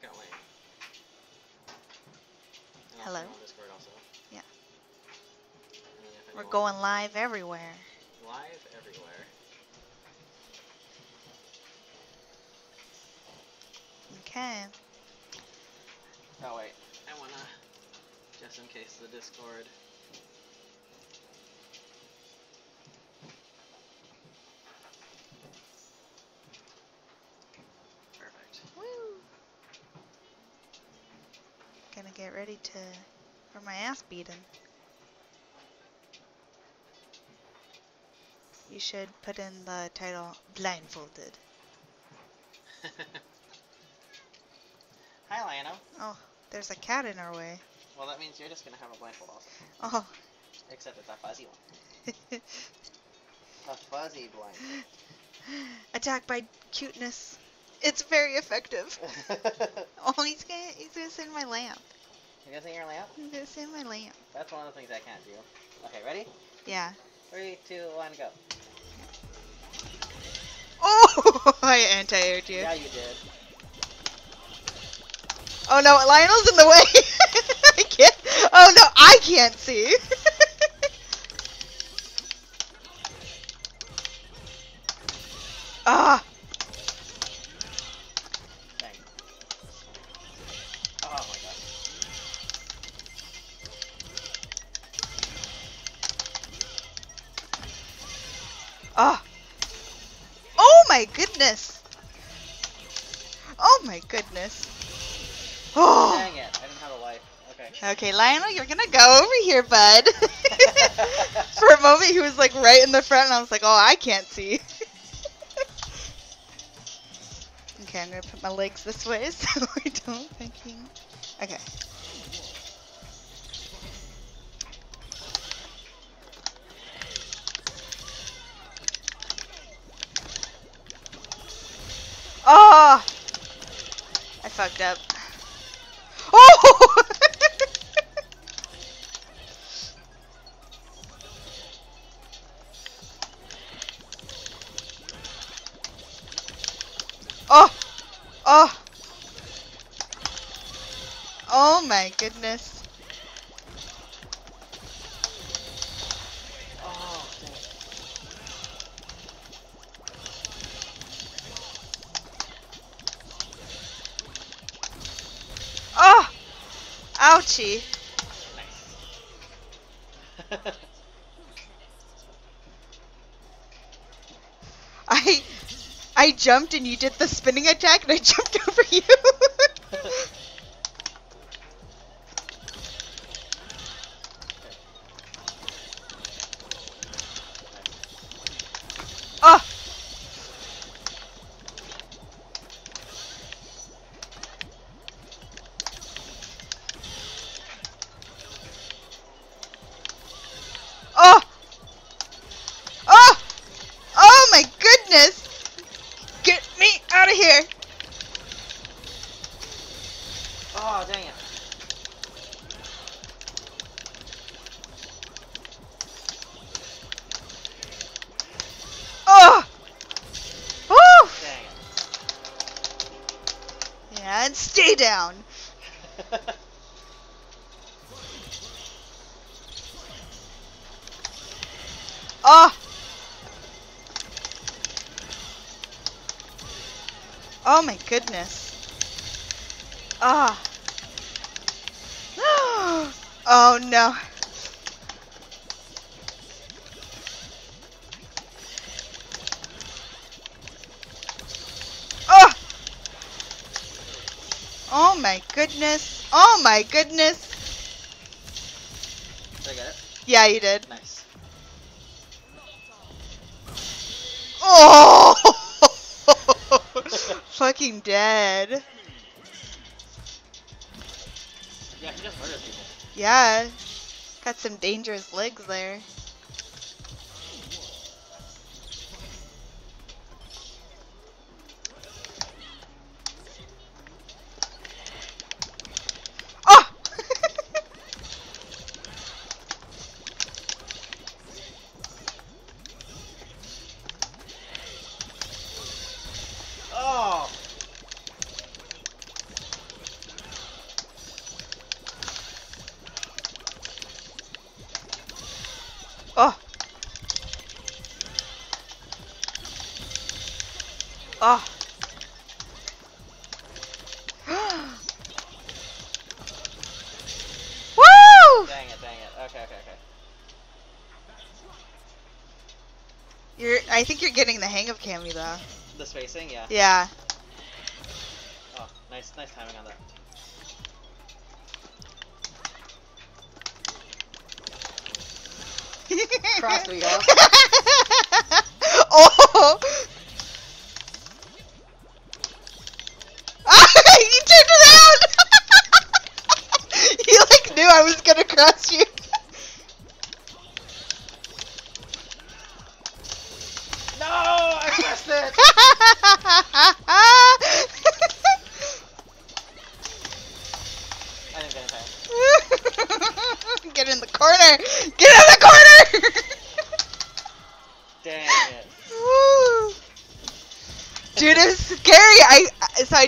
second lane. And Hello? on Discord also. Yeah. We're going live everywhere. live everywhere. Okay. Oh wait, I wanna just in case the Discord. Perfect. Woo! Gonna get ready to for my ass beaten. You should put in the title blindfolded. Hi, Lionel. Oh, there's a cat in our way. Well, that means you're just gonna have a blindfold also. Oh. Except it's a fuzzy one. A fuzzy blindfold. Attack by cuteness. It's very effective. Oh, he's gonna he's gonna send my lamp. You gonna sing your lamp? He's gonna in my lamp. That's one of the things I can't do. Okay, ready? Yeah. Three, two, one, go. Oh, I anti-aired you. Yeah, you did. Oh no, Lionel's in the way. I can't. Oh no, I can't see. ah, Okay. Lionel, you're gonna go over here, bud. For a moment, he was like right in the front, and I was like, oh, I can't see. okay, I'm gonna put my legs this way so I don't fucking. Okay. Ouchie. Nice. I I jumped and you did the spinning attack and I jumped over you. Goodness. Ah. Oh oh no. Oh! Oh my goodness. Oh my goodness. Did I get it? Yeah, you did. Nice. Fucking dead. Yeah, just murders people. Yeah. Got some dangerous legs there. I think you're getting the hang of Cammy though. The spacing, yeah. Yeah. Oh, nice, nice timing on that. Cross we go.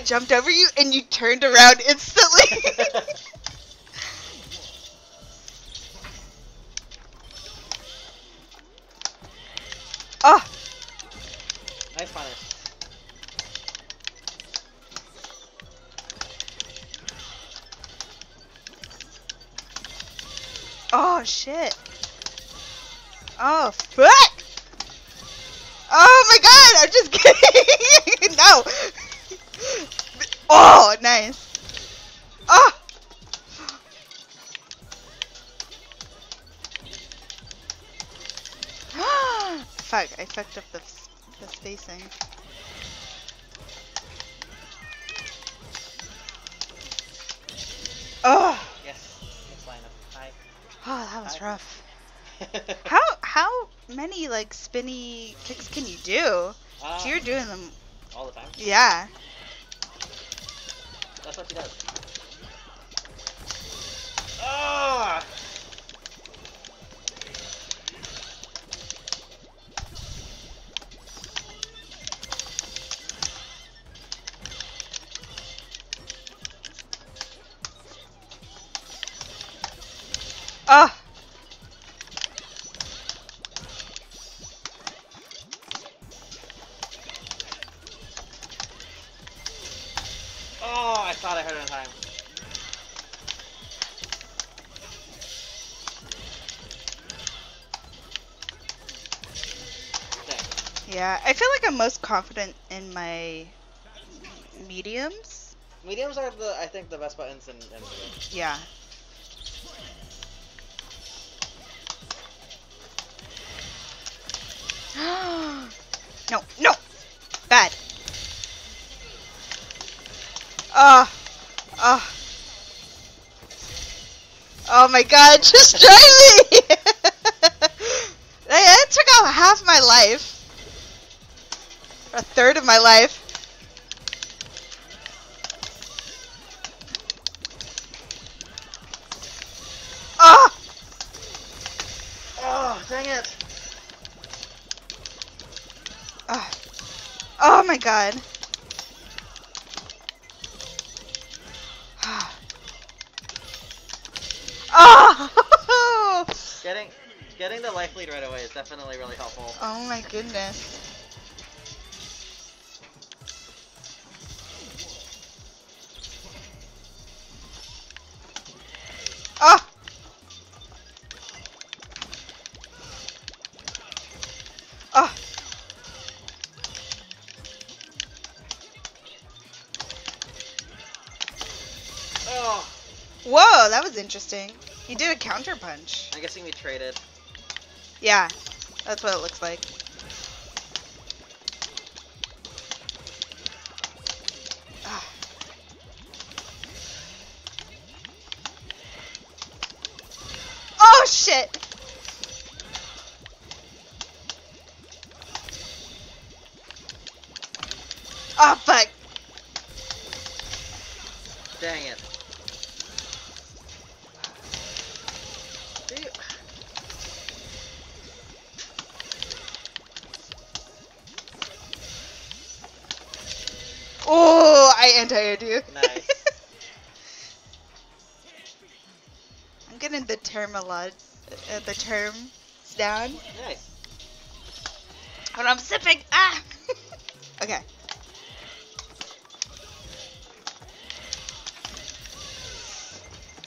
jumped over you and you turned around instantly. oh, nice punish. oh shit. Oh fuck. Oh my god, I'm just kidding. no. Oh, nice. Oh. Fuck, I fucked up the, the spacing. Oh, Yes. Yes, lineup. Hi. oh, that was Hi. rough. How how many like spinny kicks can you do? So uh, you're doing them, all the time. yeah. That's what she I'm most confident in my mediums. Mediums are the, I think, the best buttons in, in the game. Yeah. no, no, bad. Oh, oh, oh my God! Just try me. Of my life. Oh. Oh, dang it! Oh, oh my god. oh! Getting, getting the life lead right away is definitely really helpful. Oh my goodness. Interesting. He did a counter punch. I'm guessing we traded. Yeah, that's what it looks like. Ah. Oh shit! Oh fuck! Dang it. Oh, I anti-aired you. Nice. I'm getting the term a lot, uh, the term down. Nice. But I'm sipping. Ah. okay.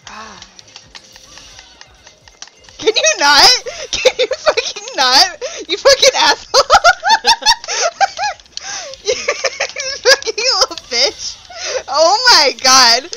Ah. Can you not? Can you fucking not? You fucking. My god.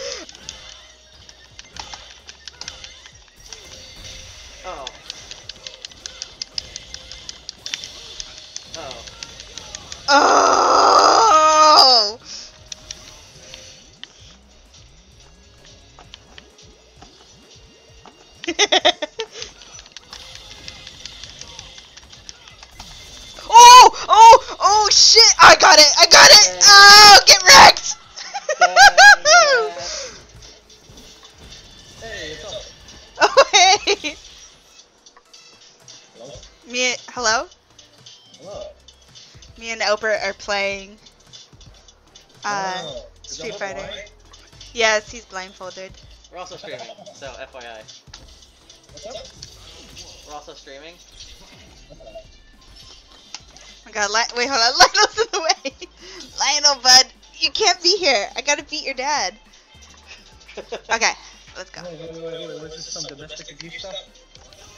He's blindfolded. We're also streaming, so FYI. What's up? We're also streaming. Oh my god, Li- wait, hold on. Lionel's in the way. Lionel, bud, you can't be here. I gotta beat your dad. Okay, let's go. Wait, wait, wait, wait, wait, was this some domestic abuse stuff?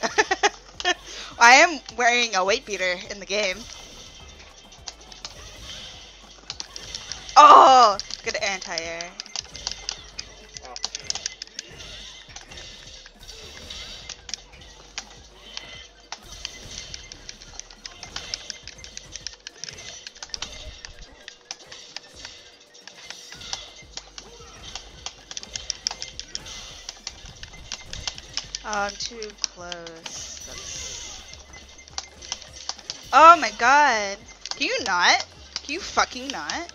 I am wearing a weight beater in the game. Oh, good anti-air. God. Can you not? Can you fucking not?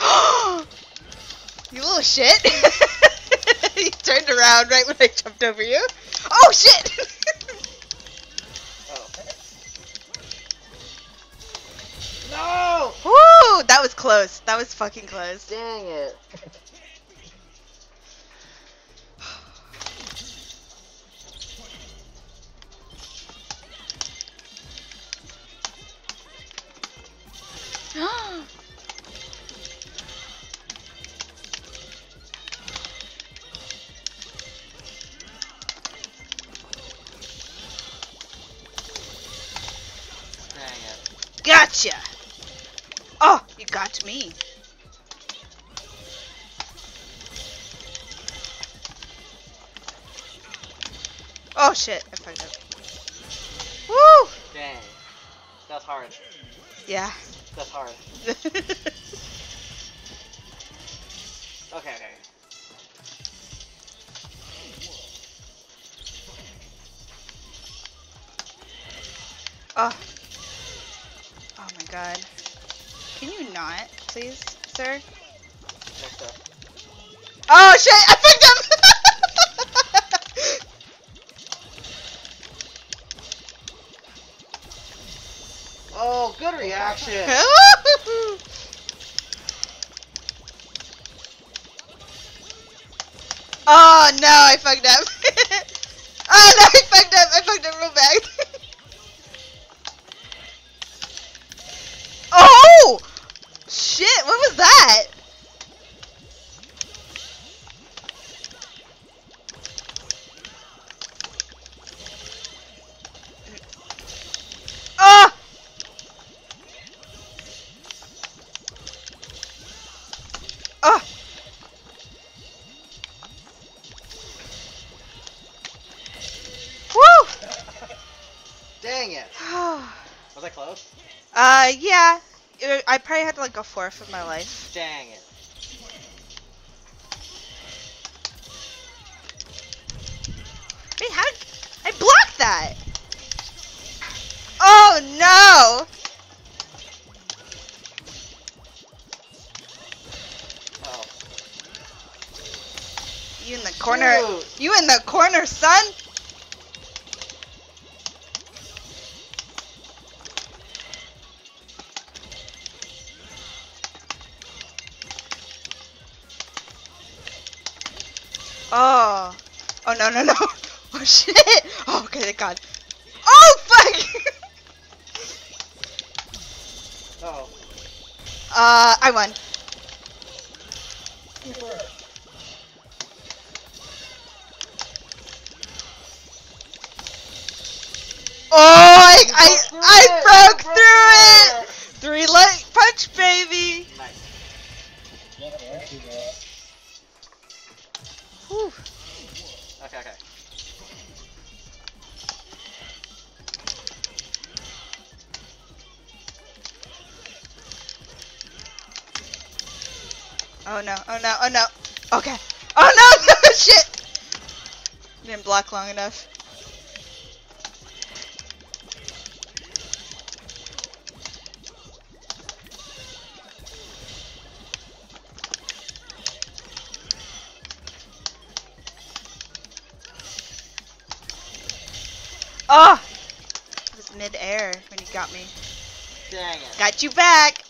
you little shit. you turned around right when I jumped over you. Oh shit! Oh. No! Woo! That was close. That was fucking close. Dang it. Gotcha! Oh, you got me. Oh shit, I fucked up. Woo! Dang. That's hard. Yeah. That's hard. Okay, okay. oh. God. Can you not, please, sir? Oh shit! I picked him! Oh, good reaction. oh no, I fucked up. oh no, I fucked up. I fucked up real bad. Yeah. Uh, I probably had like a fourth of my life. Dang it. Wait, how did I blocked that? Oh no! Oh. You in the corner. You in the corner, son. Oh shit! Oh, okay, thank god. Oh, fuck! oh. Uh, I won. Oh! block long enough. Oh! It was midair when he got me. Dang it. Got you back!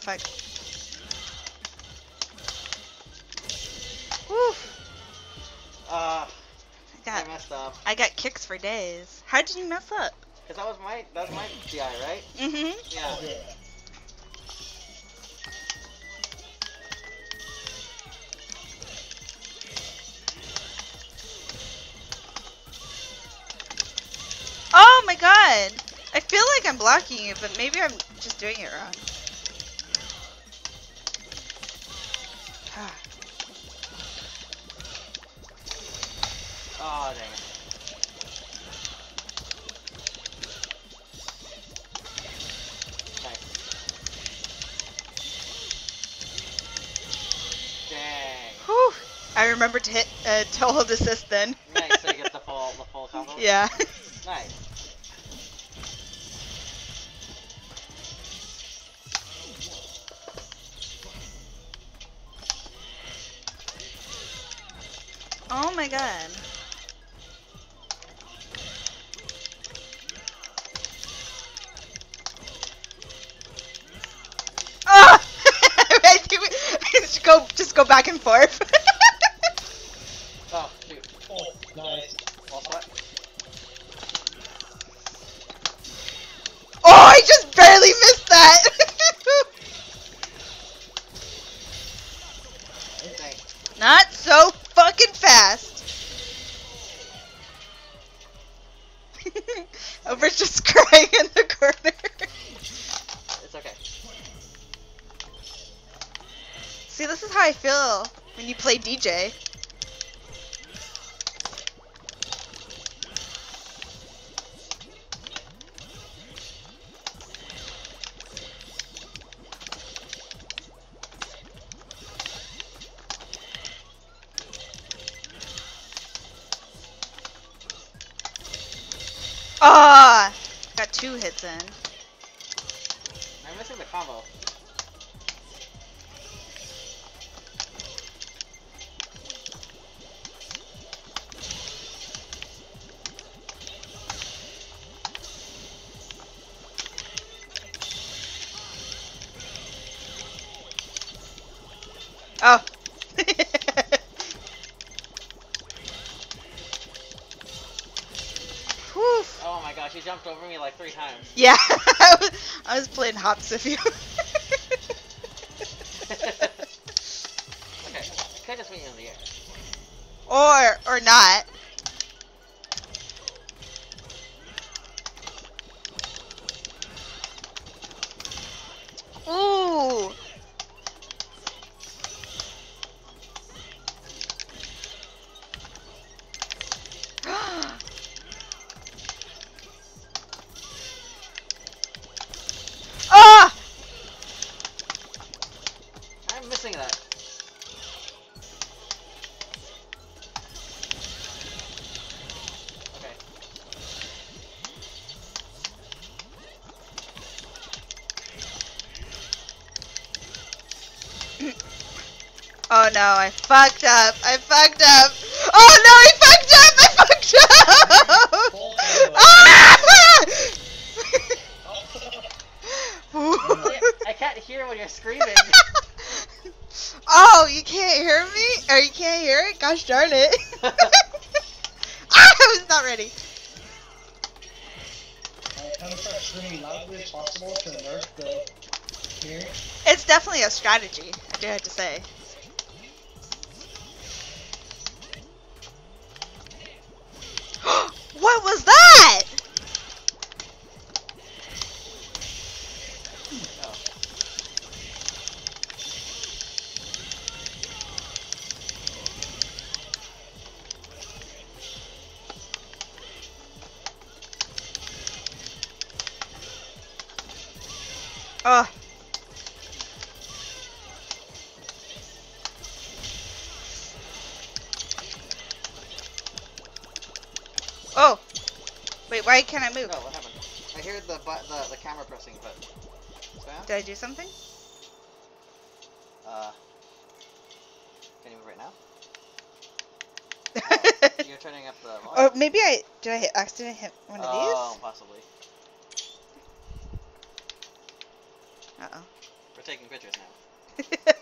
fuck. Woof. Uh, I, got, I messed up. I got kicks for days. How did you mess up? Cause that was my that was my DI, right? Mm-hmm. Yeah. Oh my god! I feel like I'm blocking you, but maybe I'm just doing it wrong. Remember to hit uh, to hold assist then. Nice, so you get the full the full combo. yeah. Nice. Oh my god. DJ. I was Oh no, I fucked up. I fucked up. Oh no, I fucked up. I fucked up. Full combo. ah! I, I can't hear when you're screaming. oh, you can't hear me? Or you can't hear it? Gosh darn it. ah, I was not ready. I kind of start screaming loudly as possible to nerf the hearing. It's definitely a strategy, I do have to say. Why can't I move? No, what happened? I hear the the the camera pressing. Sam? Did I do something? Uh. Can you move right now? Oh, you're turning up the volume. or maybe I did I hit accident hit one of these? Oh, possibly. Uh oh. We're taking pictures now.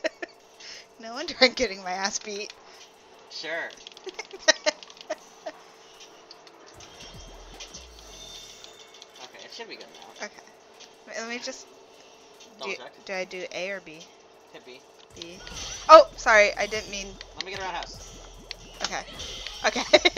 no wonder I'm getting my ass beat. Sure. Should be good now. okay. Wait, let me just. Do, do I do A or B? Hit B. B. Oh, sorry, I didn't mean. Let me get around house. Okay. Okay.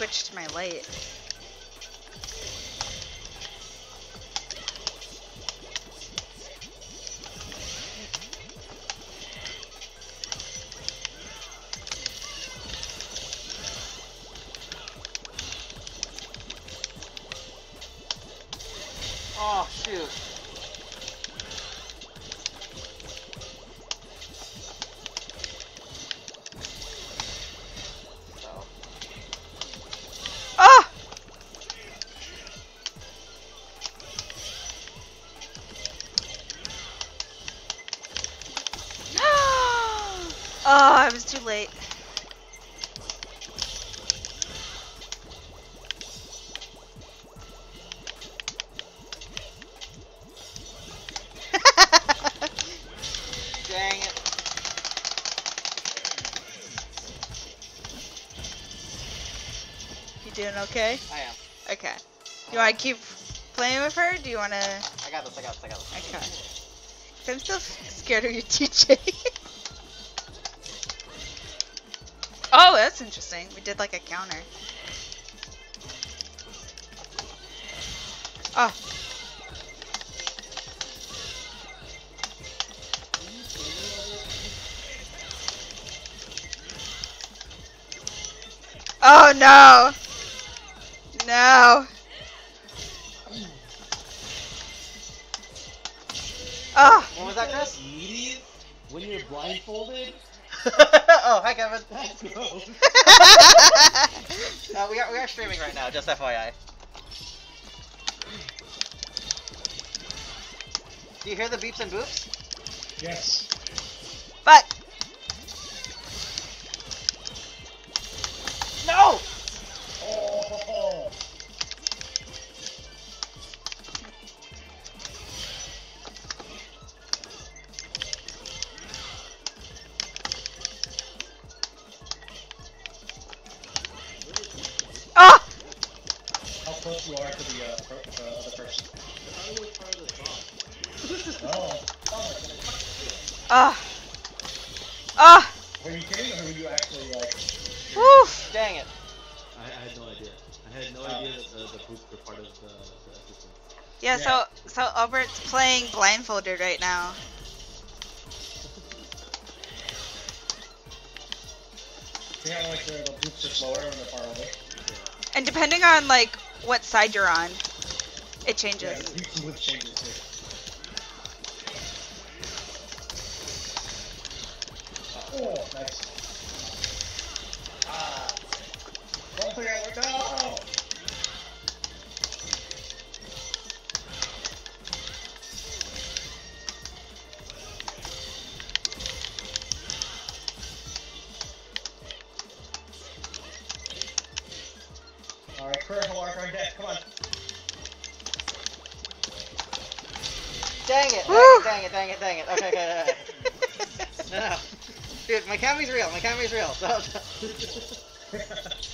switch to my light. Doing okay? I am. Okay. Do you want to keep playing with her? Do you want to? I got this, I got this, I got this. Okay. I'm still scared of your TJ. oh, that's interesting. We did like a counter. Oh. Oh no! No! Oh! What was that, Chris? When you're blindfolded? oh, hi Kevin. Let's. Uh, we are we are streaming right now, just FYI. Do you hear the beeps and boops? yes. Side you're on, it Yeah, changes. the Dang it. Dang it, dang it, dang it. Okay, okay, okay. No, no. Dude, my Cammy's real, my Cammy's real. So.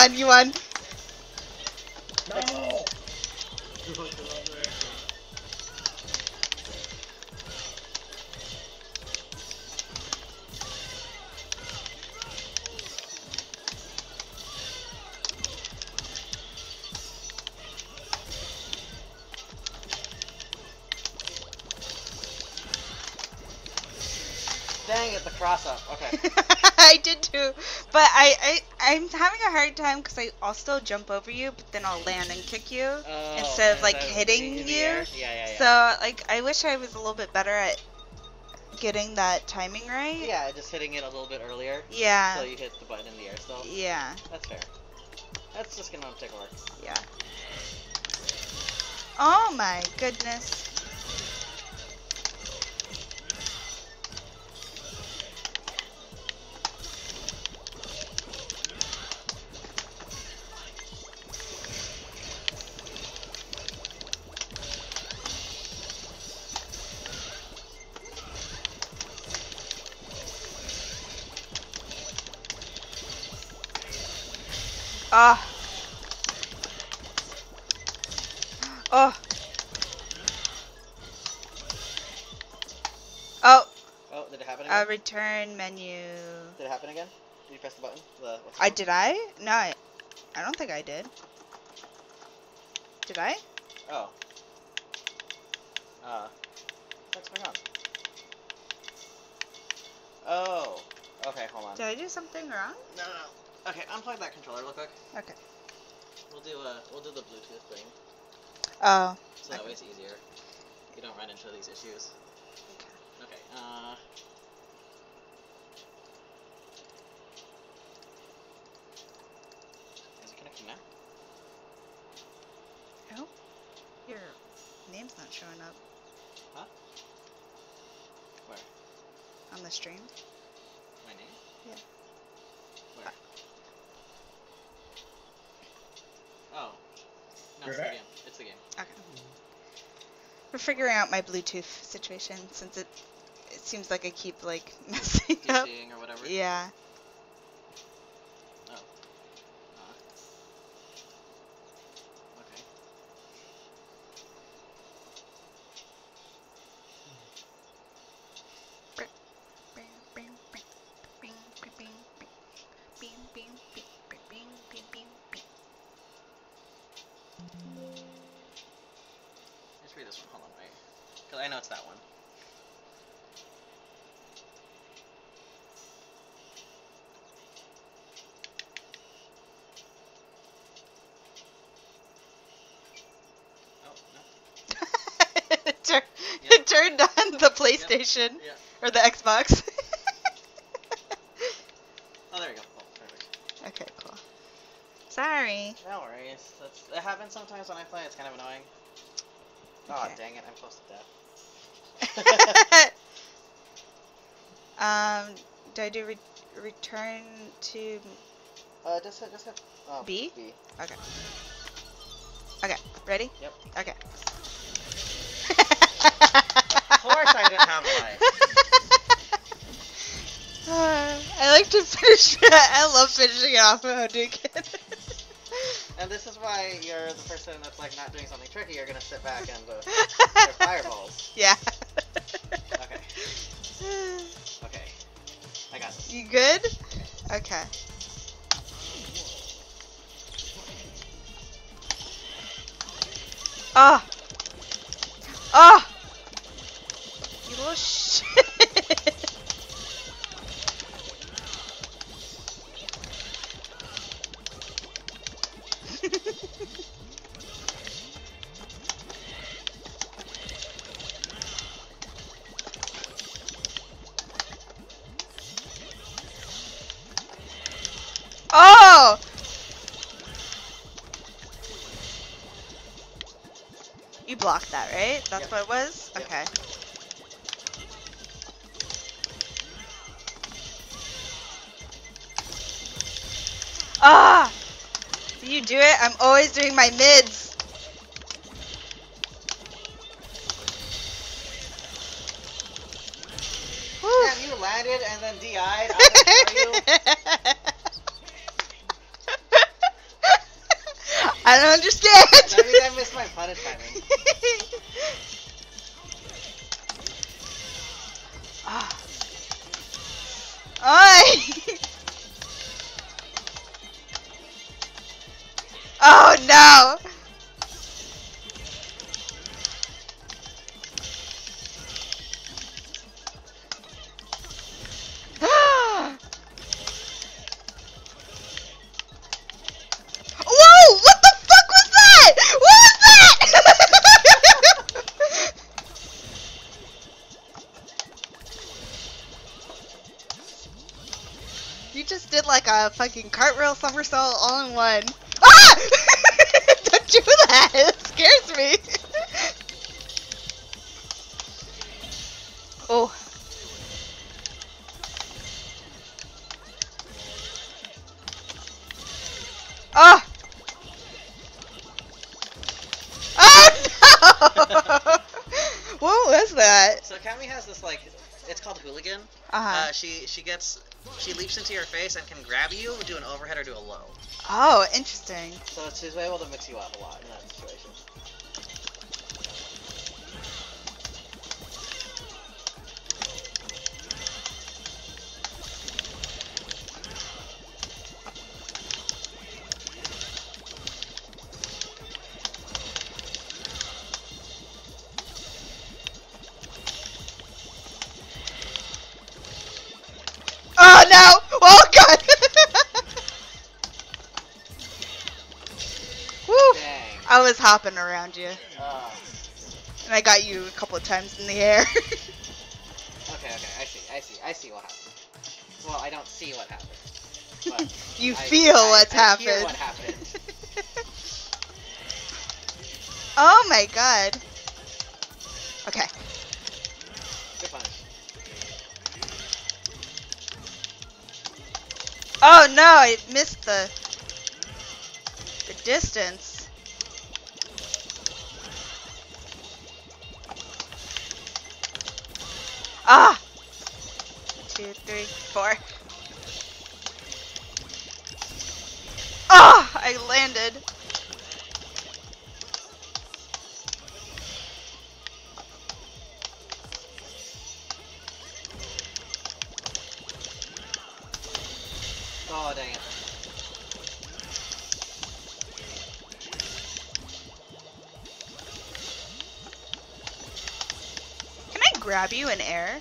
Oh, you won, a hard time because I'll still jump over you, but then I'll land and kick you Oh, instead of like hitting you. Yeah, yeah, yeah. So like I wish I was a little bit better at getting that timing right. yeah, just hitting it a little bit earlier. Yeah. So you hit the button in the air still. Yeah. That's fair. That's just gonna take a work. Yeah. Oh my goodness. Return menu. did it happen again? Did you press the button? The, what's it I called? did I? No, I, I don't think I did. Did I? Oh. Uh. What's going on? Oh. Okay, hold on. Did I do something wrong? No, no, no. Okay, unplug that controller real quick. Okay. We'll do uh, we'll do the Bluetooth thing, Oh, so that Okay. way it's easier. You don't run into these issues. Okay. Okay. Uh. Is it connecting now? your name's not showing up. Huh? Where? On the stream. My name? Yeah. Where? Oh. No, You're it's the game. It's the game. Okay. We're figuring out my Bluetooth situation since it it seems like I keep like messing up. Or whatever. Yeah. I know it's that one. Oh no. it, tur- Yep. it turned on the PlayStation Yeah. or the Xbox. Oh, there we go. Oh, perfect. okay, cool. Sorry. No worries. That's it happens sometimes when I play. It's kind of annoying. Oh dang it! I'm close to death. um, do I do re- return to? Uh, just hit, just hit. Oh, B? B. Okay. Okay, ready? Yep. Okay. Of course I didn't have life. Uh, I like to finish. I love finishing it off of Hadouken. And this is why you're the person that's like not doing something tricky. You're gonna sit back and uh, fireballs. Yeah. You good? Okay. Ah. That's Yep. what it was? Yep. Okay. Ah! Do you do it? I'm always doing my mids. Fucking cartwheel somersault all in one. Ah! Don't do that. It scares me. oh. Oh. Oh no! what was that? So Cammy has this like, it's called hooligan. Uh-huh. Uh, she she gets she leaps into your face and can grab you, do an overhead or do a low. Oh, interesting. So she's able to mix you up a lot I hopping around you, Uh, and I got you a couple of times in the air. okay, okay, I see, I see, I see what happened. Well, I don't see what happened. But you I- feel I- what's I happened. hear what happened. oh my god. Okay. Good punish. Oh no, I missed the the distance. Grab you in air?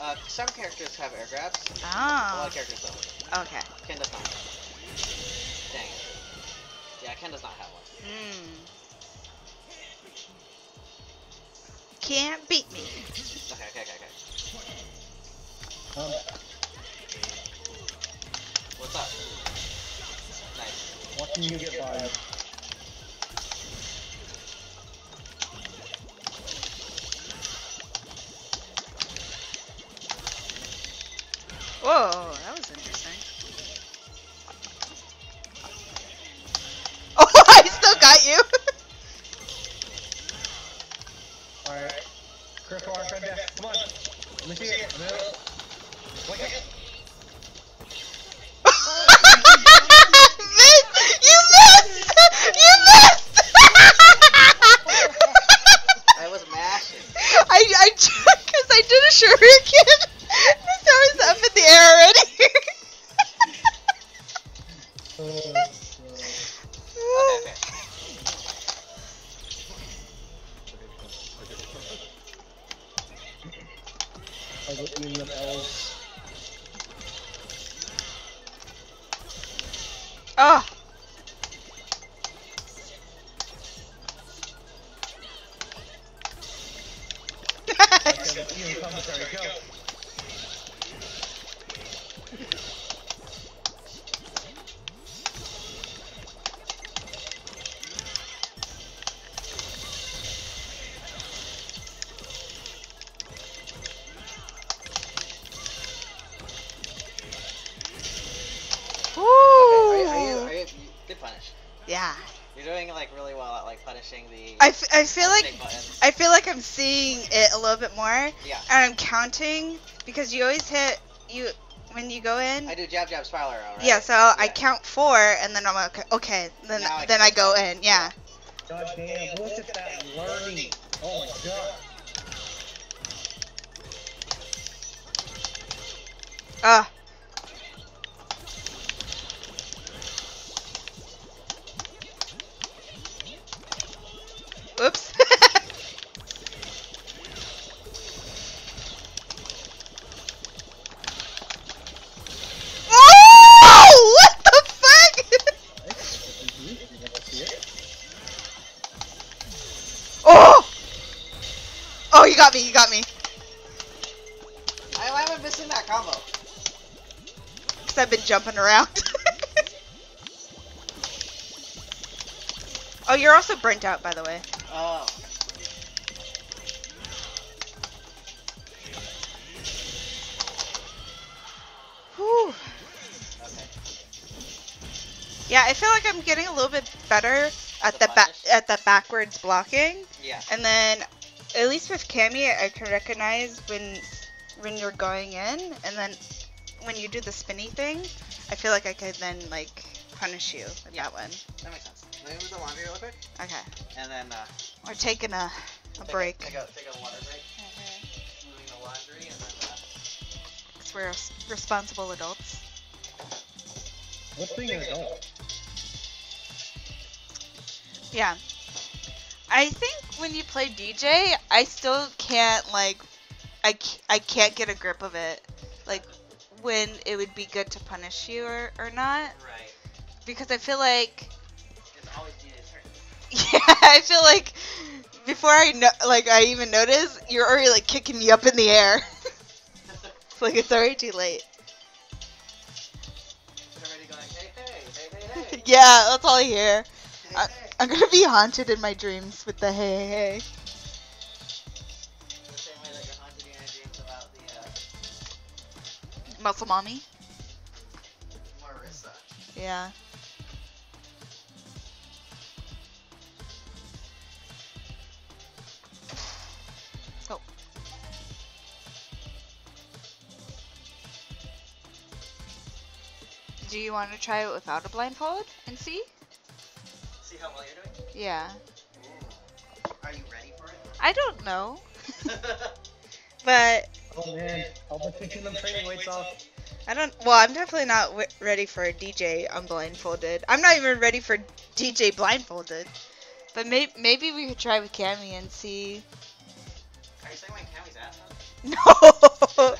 Uh, some characters have air grabs. A lot Oh. of characters don't. Okay. I them L's. Oh, it a little bit more, and I'm counting because you always hit you when you go in. I do jab jab spiral arrow, right? Yeah, so I count four, and then I'm like, okay, then Now I then can I go count. in. Yeah. God damn, look at that learning. Oh my god. Uh. Jumping around. Oh, you're also burnt out, by the way. Oh. Whew. Okay. Yeah, I feel like I'm getting a little bit better at The the back at the backwards blocking, Yeah. and then at least with Cammy, I can recognize when when you're going in, and then when you do the spinny thing, I feel like I could then like punish you with Yeah. that one. That makes sense. Let me move the laundry real quick, Okay, and then uh, we're taking a, a take break. take a take a water break. Okay. Moving the laundry, and then uh, Because we're responsible adults. What's being an adult? Yeah. I think when you play DJ, I still can't like, I, c- I can't get a grip of it. When it would be good to punish you or, or not. right. Because I feel like, It's always DJ's turn. yeah, I feel like before I know, like I even notice, you're already like kicking me up in the air. it's like it's already too late. Everybody going, hey, hey, hey, hey, hey. yeah, that's all I hear. I-. I'm gonna be haunted in my dreams with the hey hey hey. Muscle mommy. Marisa. Yeah. Oh. Do you want to try it without a blindfold and see? See how well you're doing? Yeah. Ooh. Are you ready for it? I don't know. But Oh man, I'll be taking them training weights off. I don't. Well, I'm definitely not w- ready for a DJ unblindfolded. I'm not even ready for DJ blindfolded. But may- maybe we could try with Cammy and see. Are you saying my Cammy's ass? huh? No,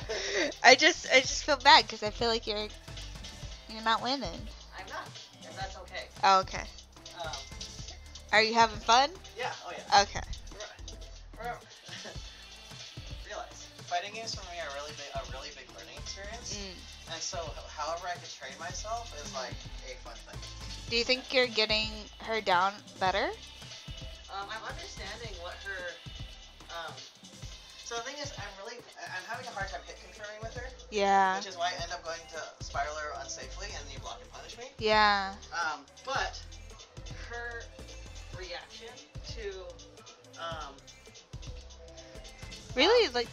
I just I just feel bad because I feel like you're you're not winning. I'm not. And that's okay. Oh, okay. Um, Are you having fun? yeah, oh yeah. Okay. Fighting games for me are really big, a really big learning experience. Mm. And so, however I can train myself is like a fun thing. Do you think you're getting her down better? Um, I'm understanding what her. Um, so the thing is, I'm really, I'm having a hard time hit confirming with her, Yeah. which is why I end up going to spiral her unsafely, and then you block and punish me. Yeah. Um, but her reaction to, um, Really, like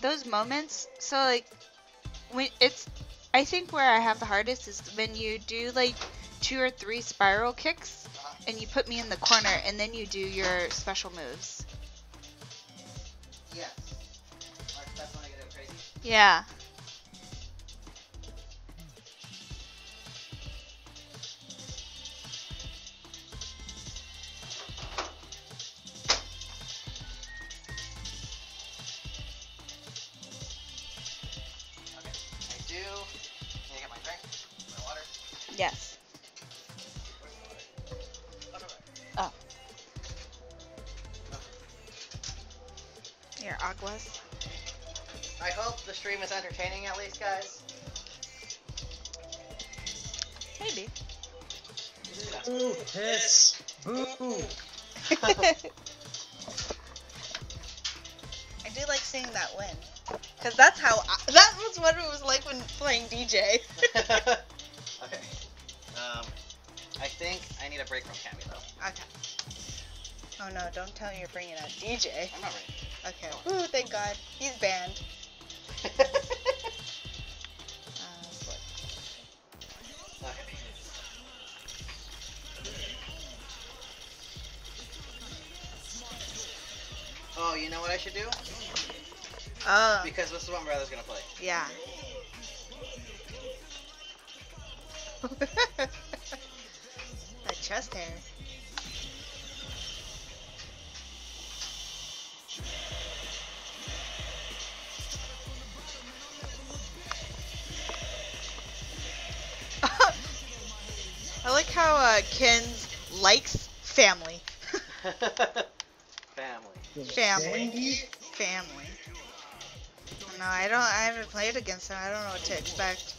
those moments. So like when it's, I think where I have the hardest is when you do like two or three spiral kicks, and you put me in the corner, and then you do your special moves. yes, that's when I get crazy. Yeah. Yes. Where's the water? Oh, no, no. Your aguas. I hope the stream is entertaining at least, guys. Maybe. Boo! Piss! Boo! I do like seeing that win. Cause that's how I, that was what it was like when playing DJ. Um, I think I need a break from Cammy though. Okay. Oh no! Don't tell me you're bringing out DJ. I'm not ready. Okay. Ooh, thank God. He's banned. Uh, okay. Oh, you know what I should do? Oh. Because this is what my brother's gonna play. Yeah. that chest hair. I like how uh, Ken's likes family. Family. Family. Family. No, I don't. I haven't played against him. I don't know what to expect.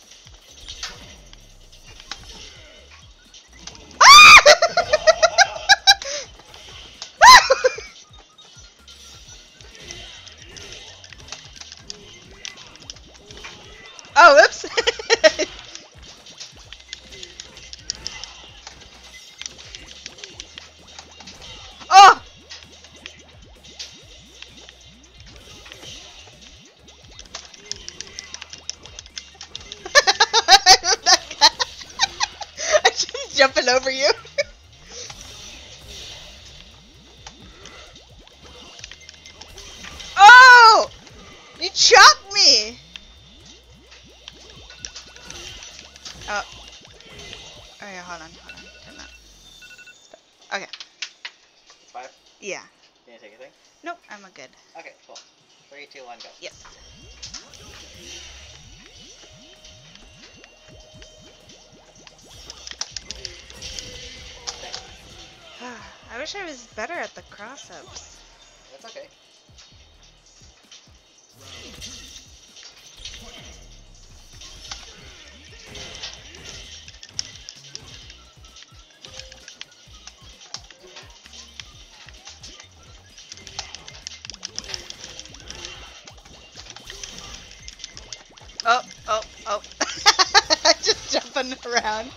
around.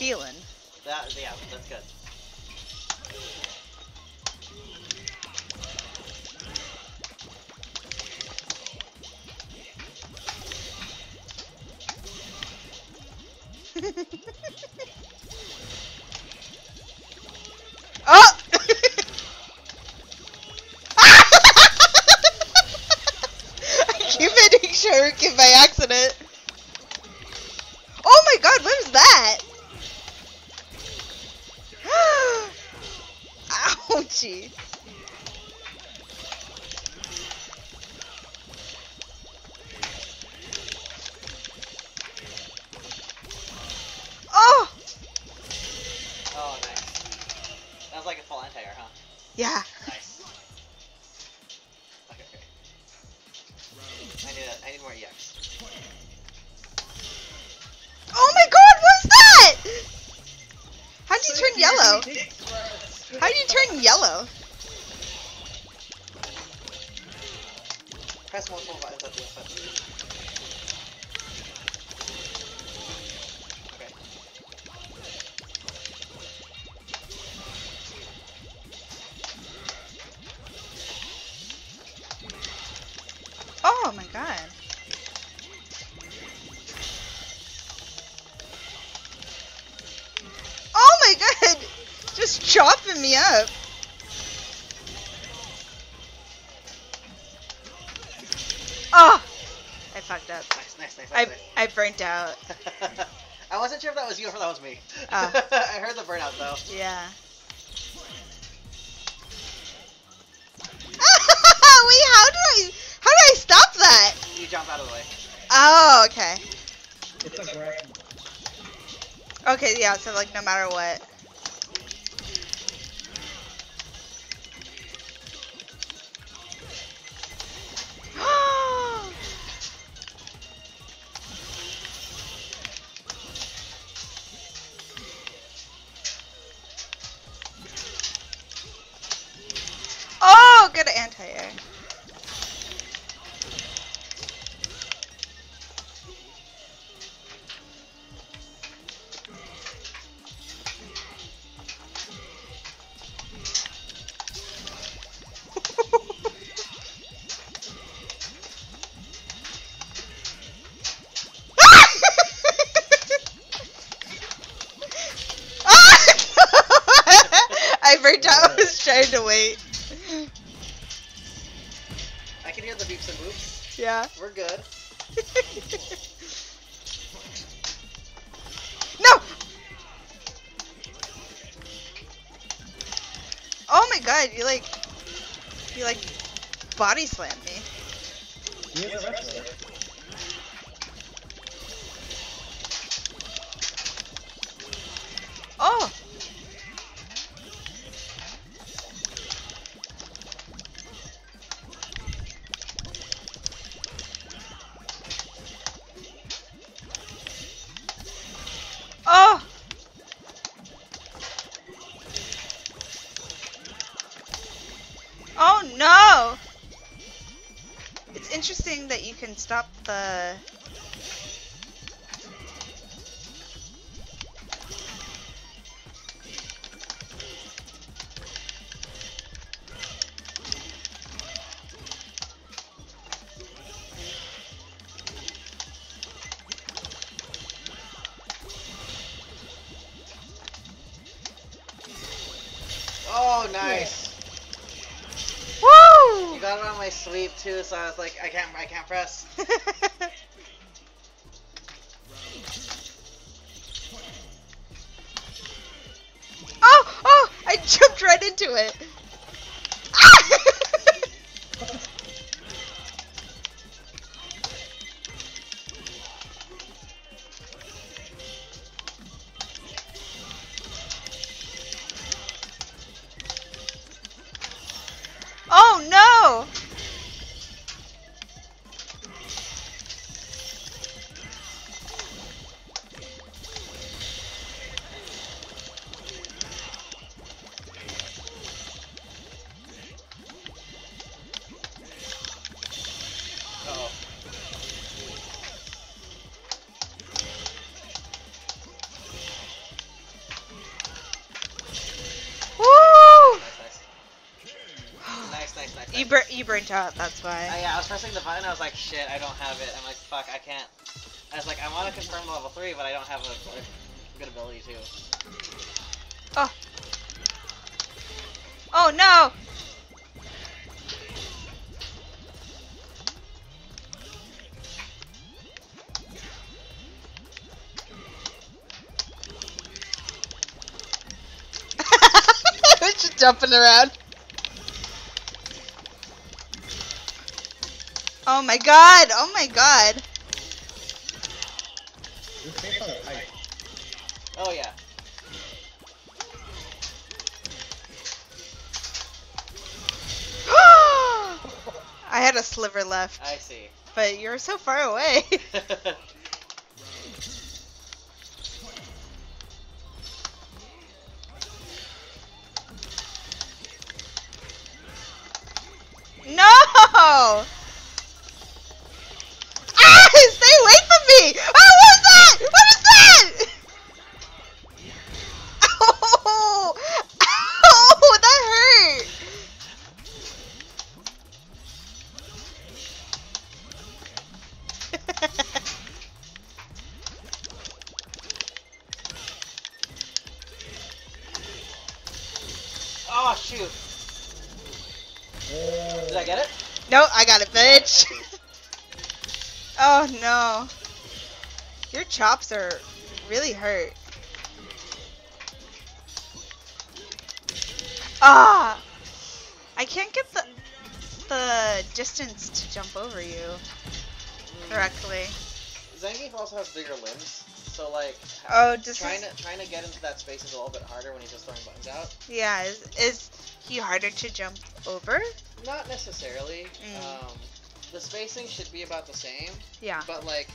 healing. That, yeah, that's good. How do you turn yellow? Press multiple buttons at the was you, that was me. Oh. I heard the burnout though. Yeah. Wait, how do I how do I stop that? You jump out of the way. Oh, okay. It's a grab. Okay, yeah, so like no matter what. wait. Stop too, so I was like, I can't, I can't press. oh, oh! I jumped right into it. Bur- you burnt out. That's Uh, why. yeah, I was pressing the button. I was like, shit, I don't have it. I'm like, fuck, I can't. I was like, I want to confirm level three, but I don't have a, a good ability to. Oh Oh no! Just jumping around. Oh my god! Oh my god! This face on the pipe. Oh yeah. I had a sliver left, I see. but you're so far away. Are really hurt. Ah! I can't get the the distance to jump over you correctly. Zangief also has bigger limbs, so like Oh, does trying to trying to get into that space is a little bit harder when he's just throwing buttons out. Yeah, is, is he harder to jump over? Not necessarily. Mm. Um, the spacing should be about the same, Yeah. but like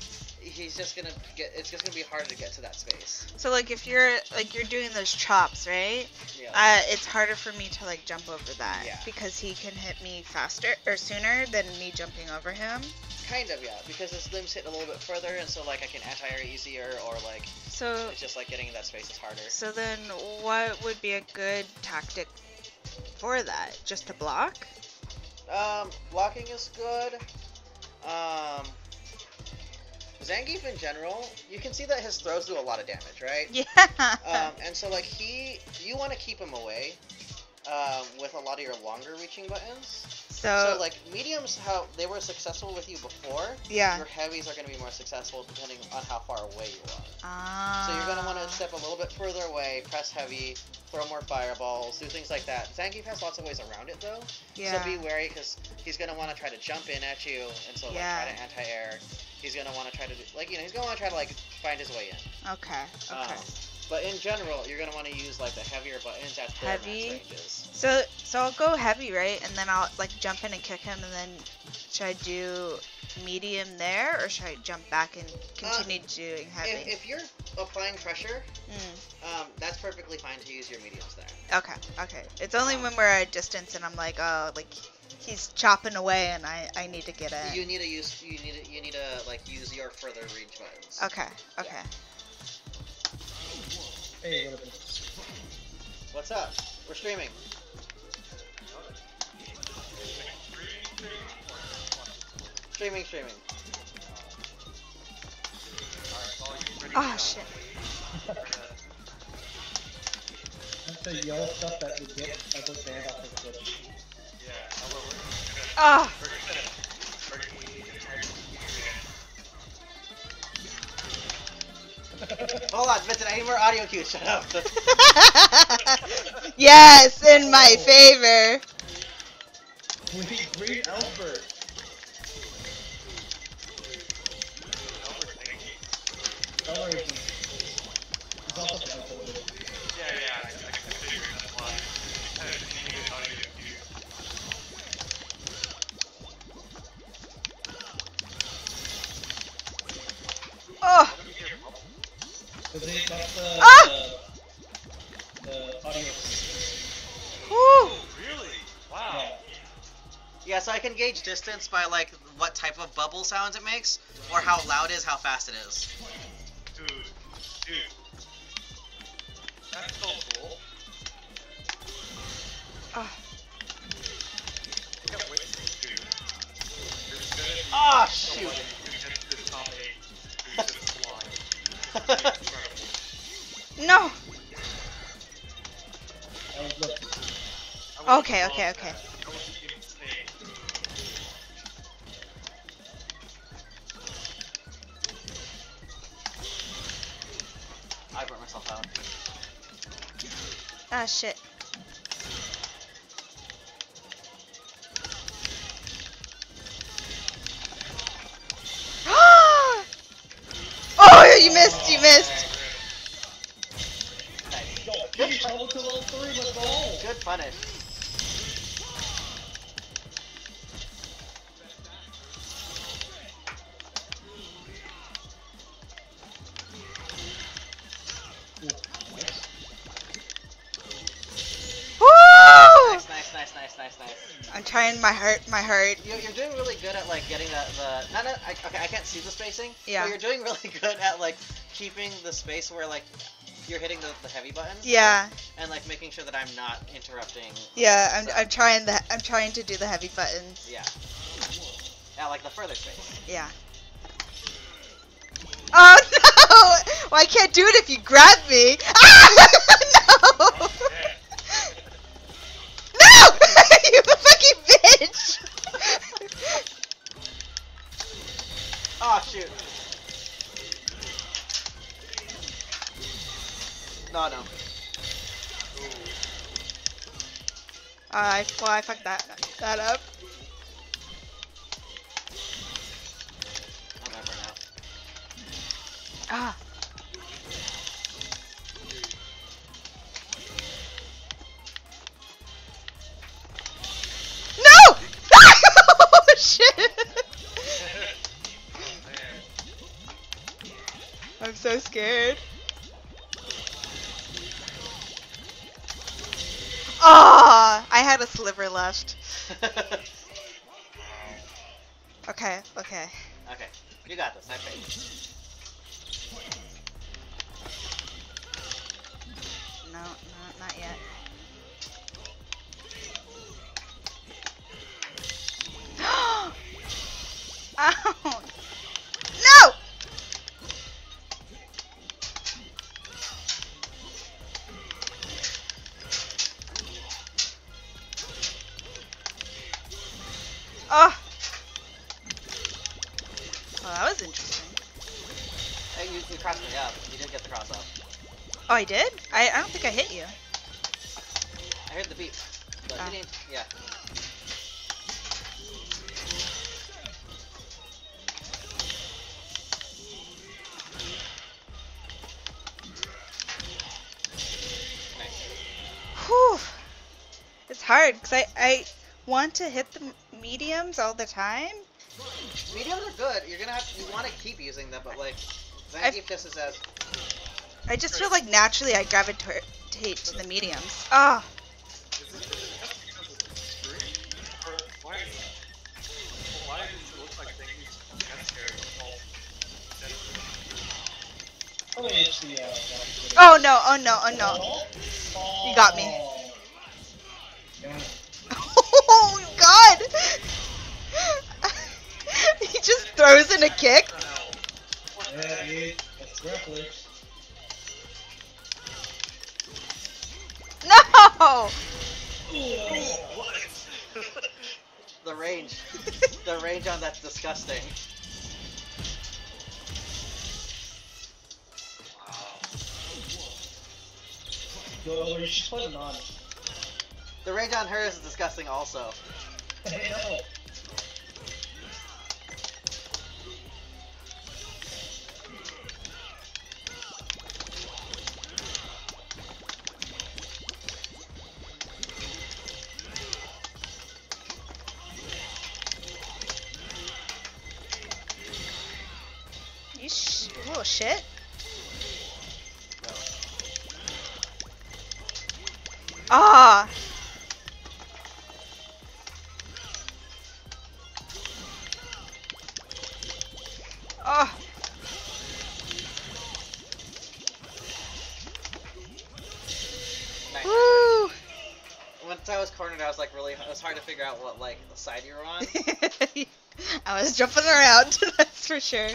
he's just gonna get. It's just gonna be harder to get to that space. So like if you're like you're doing those chops, right? Yeah. Uh, it's harder for me to like jump over that Yeah. because he can hit me faster or sooner than me jumping over him. kind of yeah, because his limbs hit a little bit further, and so like I can anti-air easier, or like So it's just like getting in that space is harder. so then what would be a good tactic for that? Just to block? Um, blocking is good. Um, Zangief in general, you can see that his throws do a lot of damage, right? Yeah. Um, and so like he, you want to keep him away, um, with a lot of your longer reaching buttons. So, So like mediums, how they were successful with you before. yeah. Your heavies are going to be more successful depending on how far away you are. Ah. So you're going to want to step a little bit further away, press heavy, throw more fireballs, do things like that. Zangief has lots of ways around it though. Yeah. So be wary because he's going to want to try to jump in at you, and so like Yeah. try to anti-air. He's going to want to try to do, like you know he's going to want to try to like find his way in. Okay. Okay. Um, but in general, you're going to want to use like the heavier buttons at their Heavy. max ranges. So so I'll go heavy, right? And then I'll like jump in and kick him, and then should I do medium there, or should I jump back and continue doing heavy? If, if you're applying pressure, Mm, um, that's perfectly fine to use your mediums there. okay, okay. It's only when we're at a distance and I'm like, oh, like he's chopping away, and I I need to get in. You need to use you need to, you need to like use your further range buttons. Okay, okay. Hey. What's up? We're streaming. Streaming, streaming. Oh shit. That's the yellow stuff that we get as a band off of Twitch. Oh. Hold on, Vincent. I need more audio cues. Shut up. yes, in my favor. Green, green Albert. Albert is he's Albert. Oh. Cause they, that's the, Ah! the, the audio. Whew. Yeah. yeah, so I can gauge distance by like what type of bubble sounds it makes, or how loud it is, how fast it is. Dude, dude. That's so cool. Ah. Can't wait No. That was the, I would Okay, okay, okay. that. That would be insane. I burnt myself out. Ah shit. Spacing. Yeah. But you're doing really good at like keeping the space where like you're hitting the, the heavy buttons. Yeah, And like making sure that I'm not interrupting. yeah. I'm, So- I'm trying the, I'm trying to do the heavy buttons. Yeah. Yeah, like the further space. Yeah. Oh no! Well, I can't do it if you grab me. Ah! I fucked that because I, I want to hit the mediums all the time. Mediums are good. You're gonna have to, you want to keep using them, but like I've- Zangief just says I just feel like naturally I gravitate to the mediums. Ah. Is it, is it just because it's screen? Or why, why does it look like things necessary to fall Probably it's the, that- Oh no, oh no, oh no. You got me. A kick. Yeah, dude. That's reckless. No! the range. the range on that's disgusting. Yo, you should put it on. The range on her is disgusting also. Side you were on. I was jumping around, that's for sure.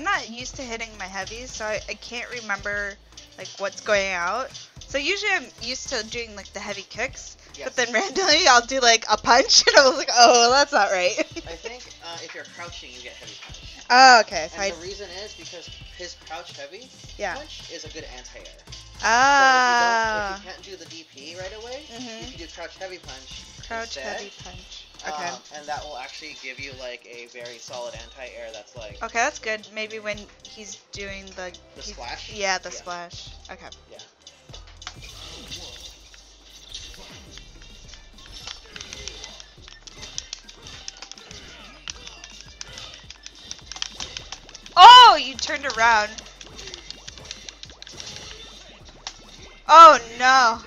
I'm not used to hitting my heavies, so I, I can't remember like what's going out. So usually I'm used to doing like the heavy kicks, Yes. but then randomly I'll do like a punch, and I was like, oh, that's not right. I think uh, if you're crouching, you get heavy punch. oh, okay. So I, And the reason is because his crouch heavy yeah. punch is a good anti-air. Ah. So if you, if you can't do the DP right away, Mhm. you can do crouch heavy punch. Crouch instead, heavy punch. Okay. um, and that will actually give you like a very solid anti-air that's like okay, that's good. Maybe when he's doing the. the splash. Yeah, the Yeah. splash. Okay. Yeah. Oh, you turned around. Oh no.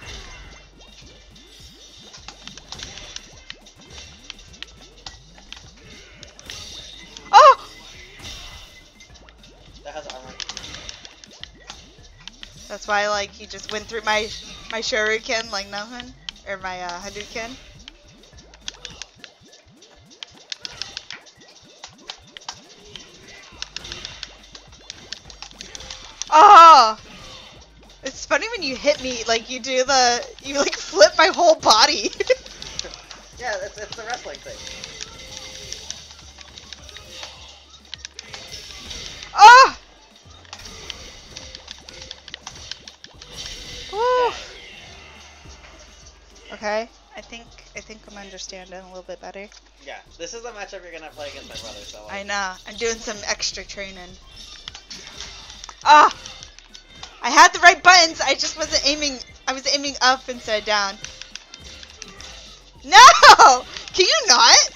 That's why like he just went through my my shuriken like nothing or my uh, hadouken. Oh! It's funny when you hit me, like you do the, you like flip my whole body. Yeah, it's, it's the wrestling thing. okay, I think I think I'm understanding a little bit better. Yeah, this is the matchup you're gonna play against my brother. So. I know. I'm doing some extra training. Ah, oh, I had the right buttons. I just wasn't aiming. I was aiming up instead of down. No! Can you not?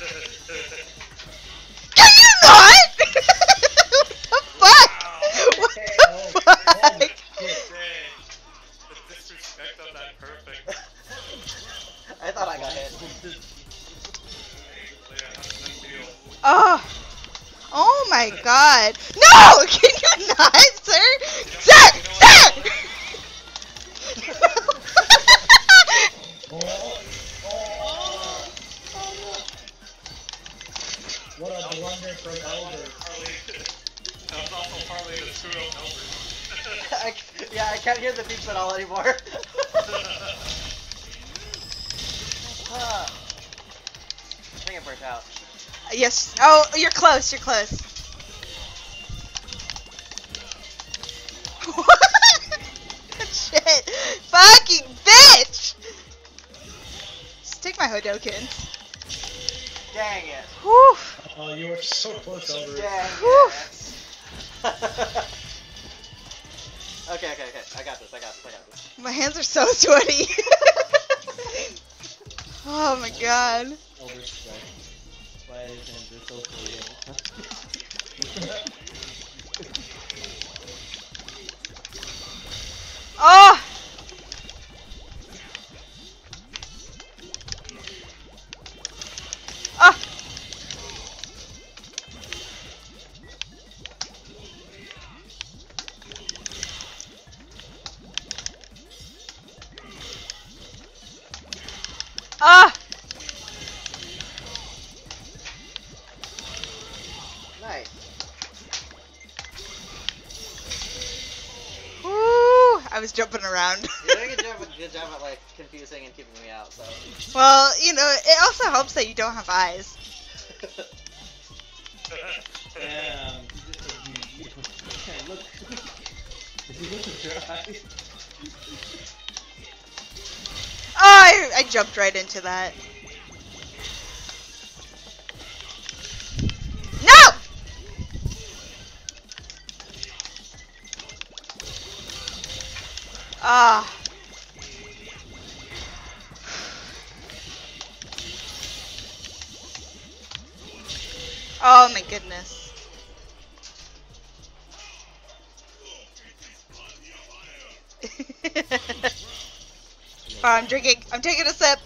Can you not? what the fuck? What the fuck? Oh. Oh my god. No! Can you not, sir? Sir! Sir! Yeah, I can't hear the beeps at all anymore. I think it burnt out. Yes. Oh, you're close. You're close. Shit. Fucking bitch! Just take my Hadoken. Dang it. Whew. Oh, you were so close, Elder. Dang Whew. it. okay, okay, okay. I got this. I got this. I got this. My hands are so sweaty. oh my god. Elder Strike. Why is it so cool? Oh! Confusing and keeping me out. So. well, you know, it also helps that you don't have eyes. Damn. Look. If you look at your eyes. Oh, I, I jumped right into that. No! Ah. Oh I'm drinking. I'm taking a sip.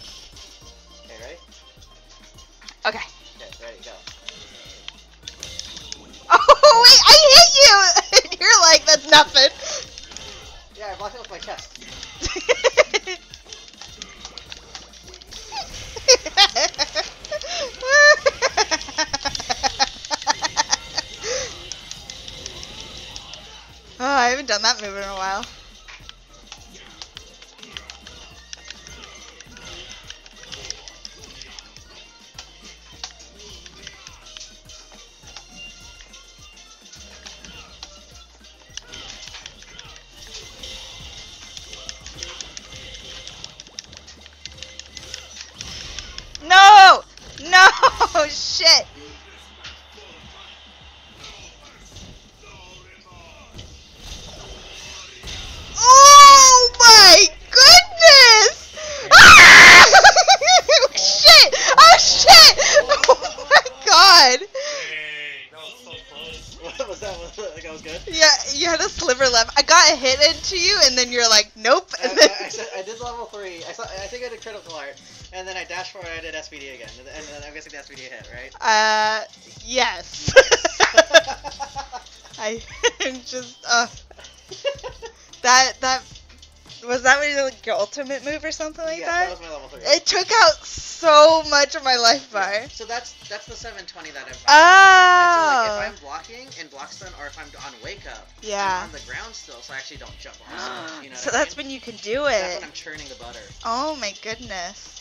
Ultimate move or something like yeah, that that? was my level three. It took out so much of my life bar. So that's that's the 720 that I'm. And Oh. so like if ah. I'm blocking in block stun or if I'm on wake up, Yeah. I'm on the ground still, so I actually don't jump on stuff. You know so I that's mean? when you can do it. That's when I'm churning the butter. Oh my goodness.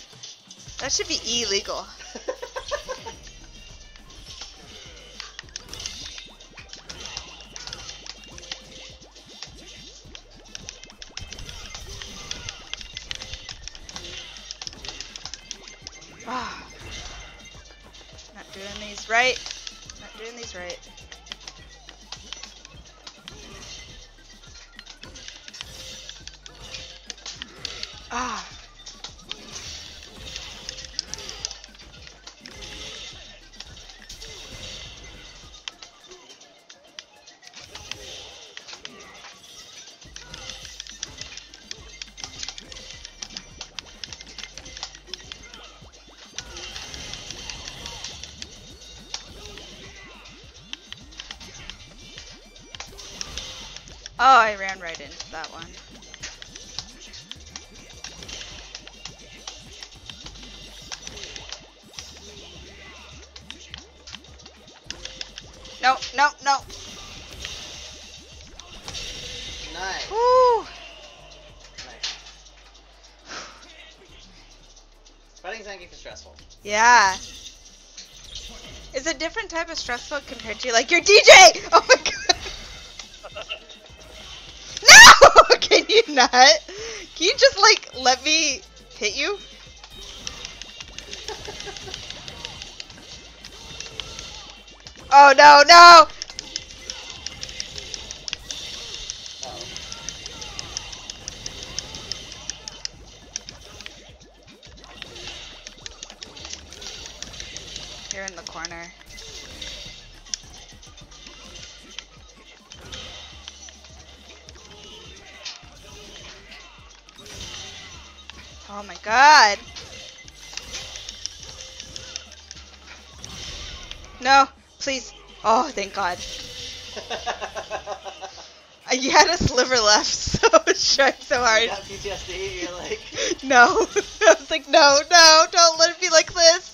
That should be illegal. Ah. Not doing these right. Not doing these right. Ah. Oh, I ran right into that one. No, no, no. Nice. Woo! Nice. Fighting Zangief is stressful. Yeah. It's a different type of stressful compared to like your Dee Jay. Oh my not? Can you just like let me hit you? Oh no, no! Thank god. You had a sliver left, so I was trying so You hard. got PTSD, you're like... No. I was like, no, no, don't let it be like this.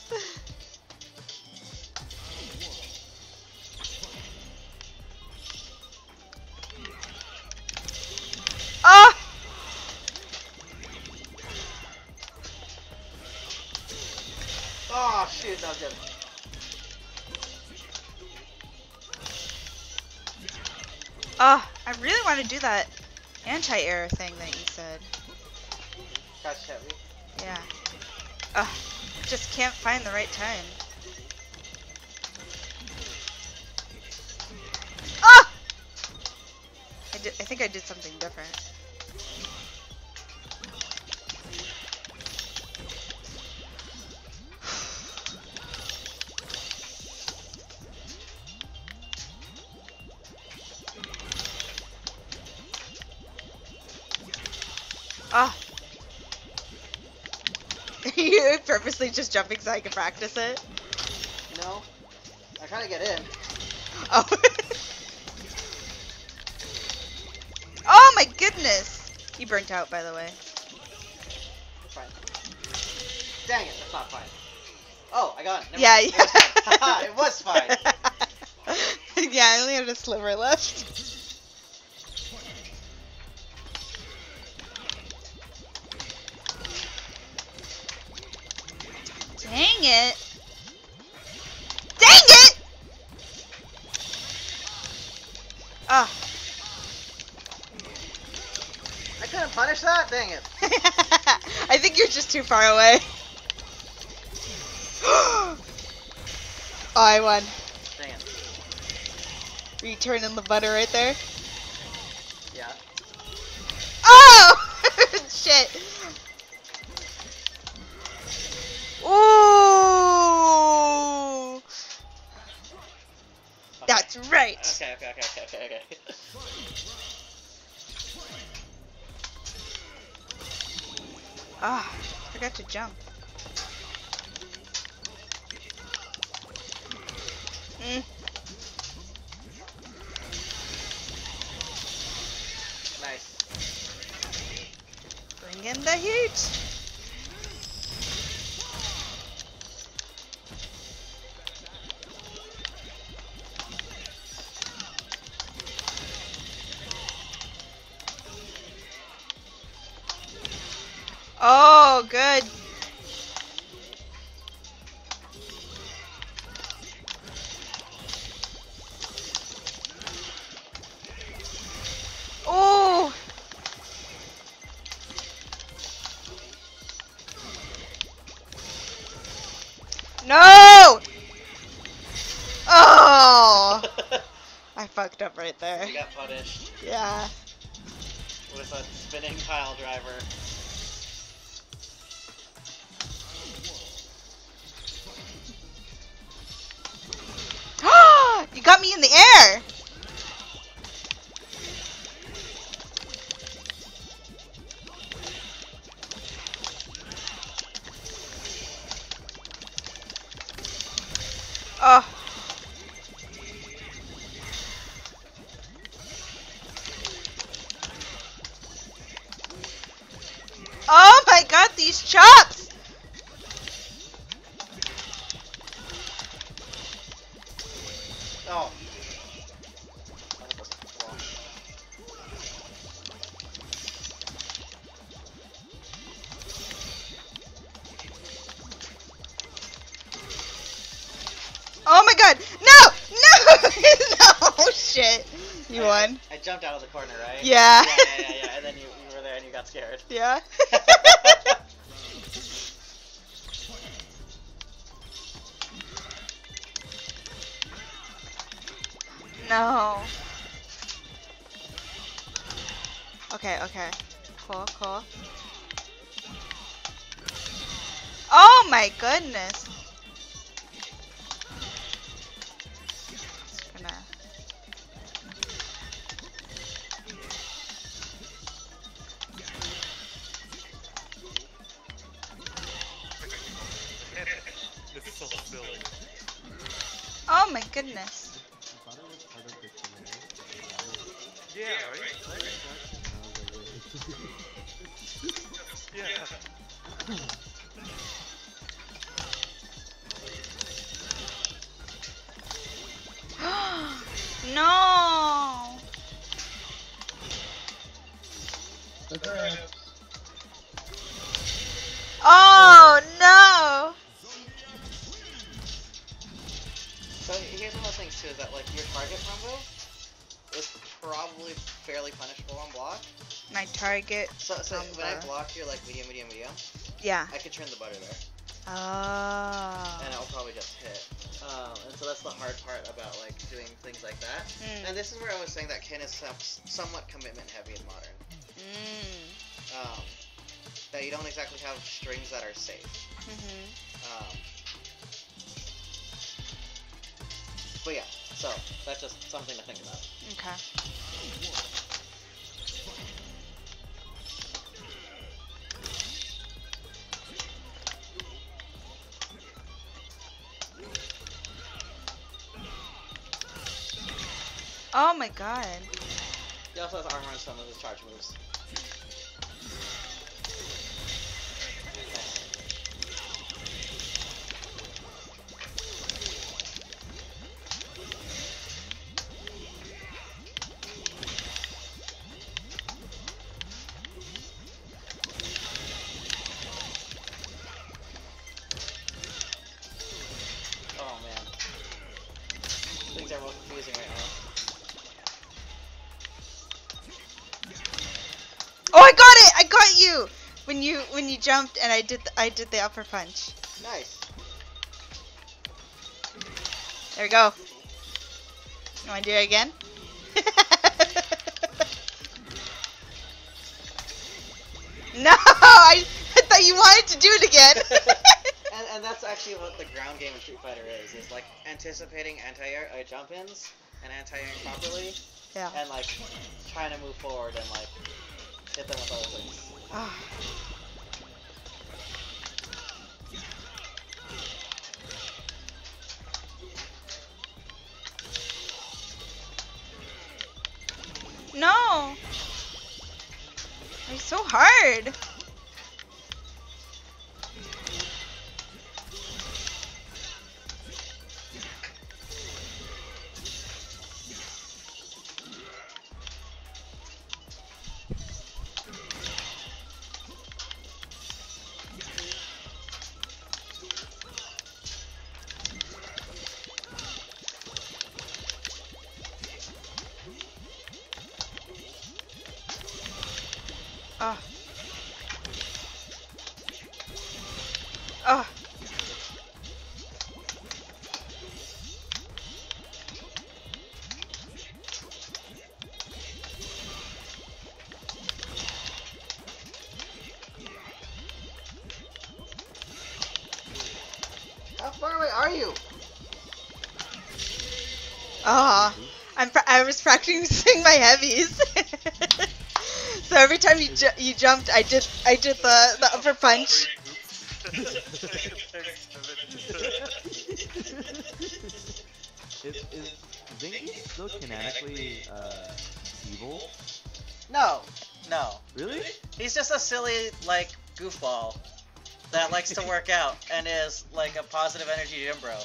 That anti-air thing that you said. Yeah. Ugh, just can't find the right time. Ah! I, did, I think I did something different. Just jumping so I can practice it? No. I'm trying to get in. Oh. oh my goodness! You burnt out, by the way. Dang it, that's not fine. Oh, I got it. Never Yeah, mind. It was fine. It was fine. yeah, I only had a sliver left. Too far away. oh, I won. It. Are you turning the butter right there? Yeah. Oh! Shit. Ooh! Okay. That's right. Okay, okay, okay, okay, okay, okay. Ah, forgot to jump. Jumped out of the corner, right? Yeah. Yeah, yeah, yeah, yeah. And then you, you were there and you got scared. Yeah. no. Okay, okay. Cool, cool. Oh my goodness. No. Oh no. So here's one of the things too, is that like your target combo is probably fairly punishable on block. My target. So, so when I block your like medium, medium, medium, Yeah. I could turn the butter there, Oh. and I'll probably just hit. Um, and so that's the hard part about like doing things like that. Mm. And this is where I was saying that Ken is somewhat commitment heavy in modern. Mm. Um, that you don't exactly have strings that are safe. Mhm. Um, but yeah, so that's just something to think about. Okay. Oh my god. He also has armor on some of his charge moves. Jumped and I did the, I did the upper punch. Nice. There we go. You want to do it again? no, I, I thought you wanted to do it again. And, and that's actually what the ground game in Street Fighter is, is like anticipating anti-air uh, jump-ins and anti-airing properly, yeah. and like trying to move forward and like hit them with other things. Ah. So hard. Oh, I'm pra- I was practicing my heavies. so every time you ju- you jumped, I did I did the the upper punch. Is, is Zingy still canonically uh, evil? No, no. Really? He's just a silly, like, goofball that likes to work out and is, like, a positive energy gym bro.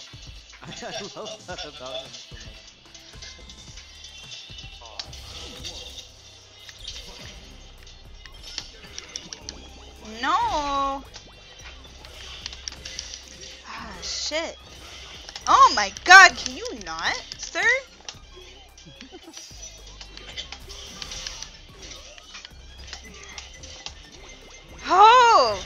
I love that about him No. Ah, shit. Oh my god, can you not, sir? Oh!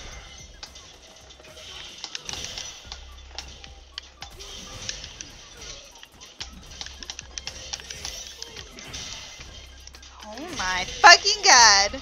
Oh my fucking god!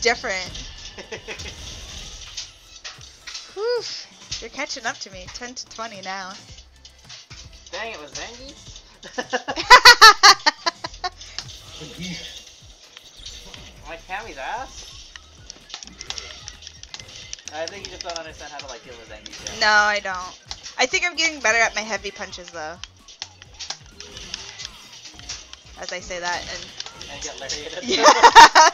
different. Whew. You're catching up to me. 10 to 20 now. Dang, it was Zangy? like Cammy's ass? I think you just don't understand how to like deal with Zangy yet. no, I don't. I think I'm getting better at my heavy punches though. As I say that and And get lariated. yeah.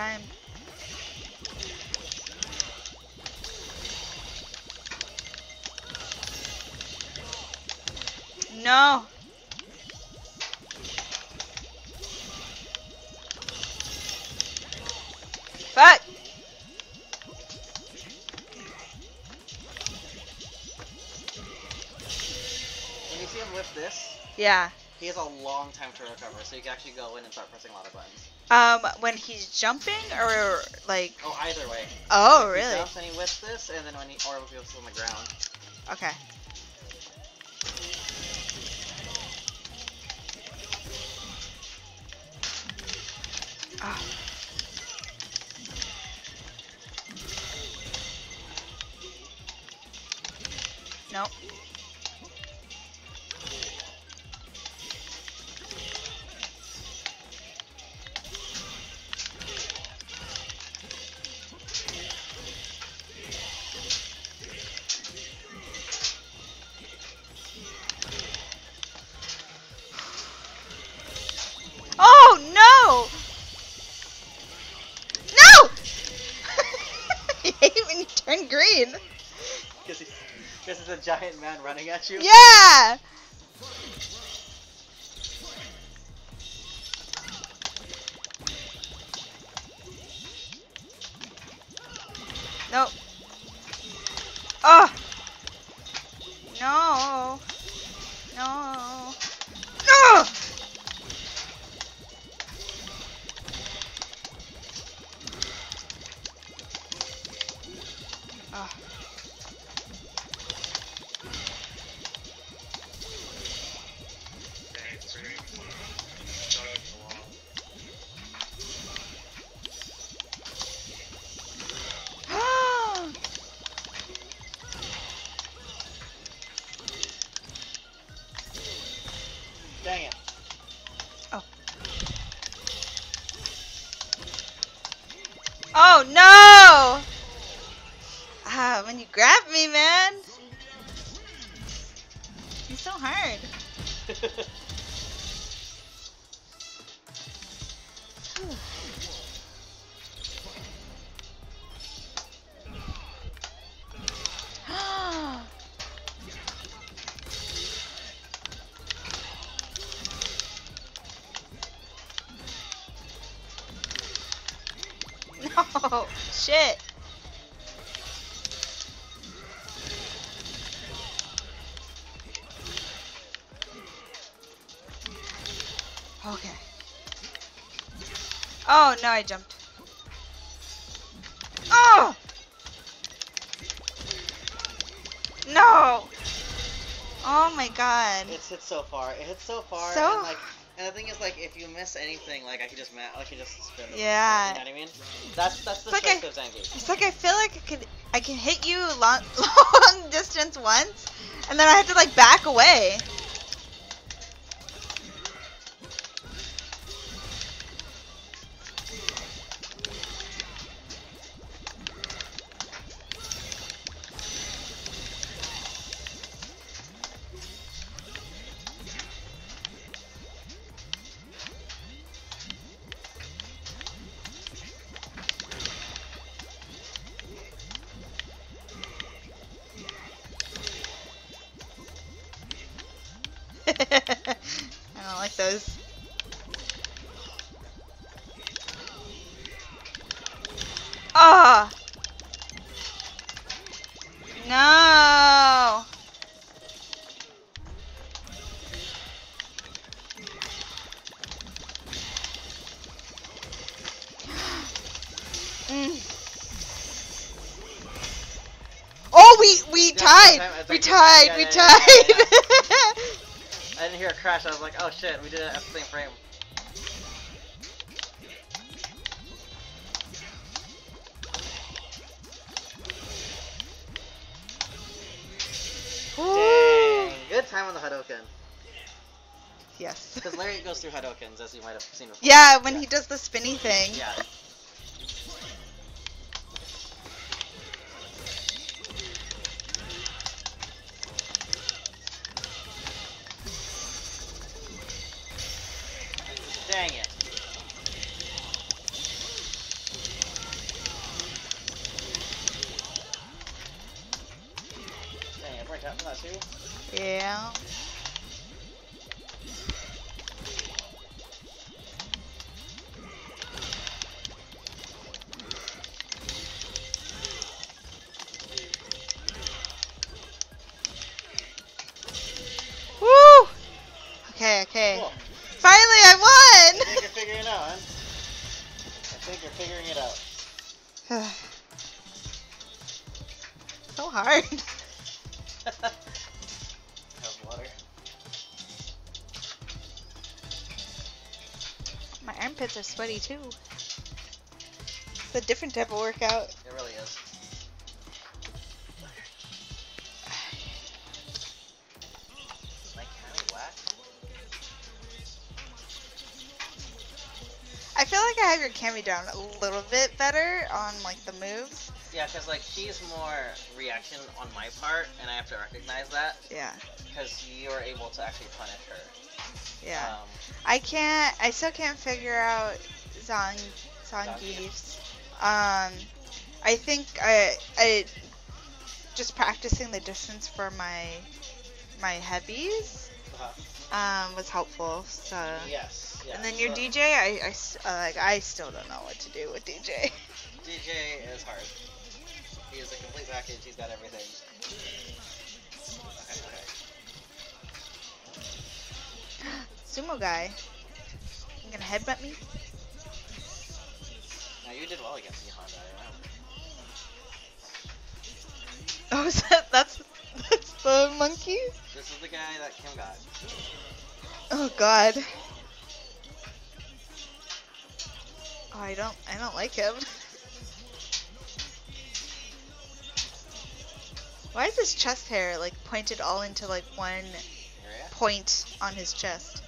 Time. No. Fuck. When you see him lift this, Yeah. he has a long time to recover, so you can actually go in and start pressing a lot of buttons. Um, when he's jumping or like. Oh, either way. Oh, really? jumps and he whips this, and then when he or if he goes on the ground. Okay. Running at you. Yeah! Oh, no, I jumped. Oh! No! Oh my god. It's hit so far. It hits so far. So- And, like, and the thing is, like, if you miss anything, like, I could just, ma- I could just spin. the- Yeah. You know what I mean? That's that's the It's like strength of Zangief. It's like I feel like I could I can hit you long, long distance once, and then I have to like back away. Tied. We tied. yeah, We yeah, yeah, yeah, tied. I didn't hear a crash. I was like, oh shit, we did it at the same frame. Dang. Good time on the Hadoken. Yes. Because Larry goes through Hadokens, as you might have seen before. Yeah, when he does the spinny thing. Yeah. Sweaty too. It's a different type of workout. It really is. Like kind of whack. I feel like I have your Cammy down a little bit better on like the moves. Yeah, because like she's more reaction on my part, and I have to recognize that Yeah, because you're able to actually punish her. yeah. Um, I can't. I still can't figure out Zong Zangief's. Um, I think I I just practicing the distance for my my heavies uh, um was helpful. So. yes. Yeah. And then your so Dee Jay, I, I uh, like I still don't know what to do with Dee Jay. DJ is hard. He is a complete package. He's got everything. Sumo guy. You gonna headbutt me? Now you did well against me, Honda. I remember. Oh, is that, that's that's the monkey? This is the guy that Kim got. Oh God. Oh, I don't I don't like him. Why is his chest hair like pointed all into like one point on his chest?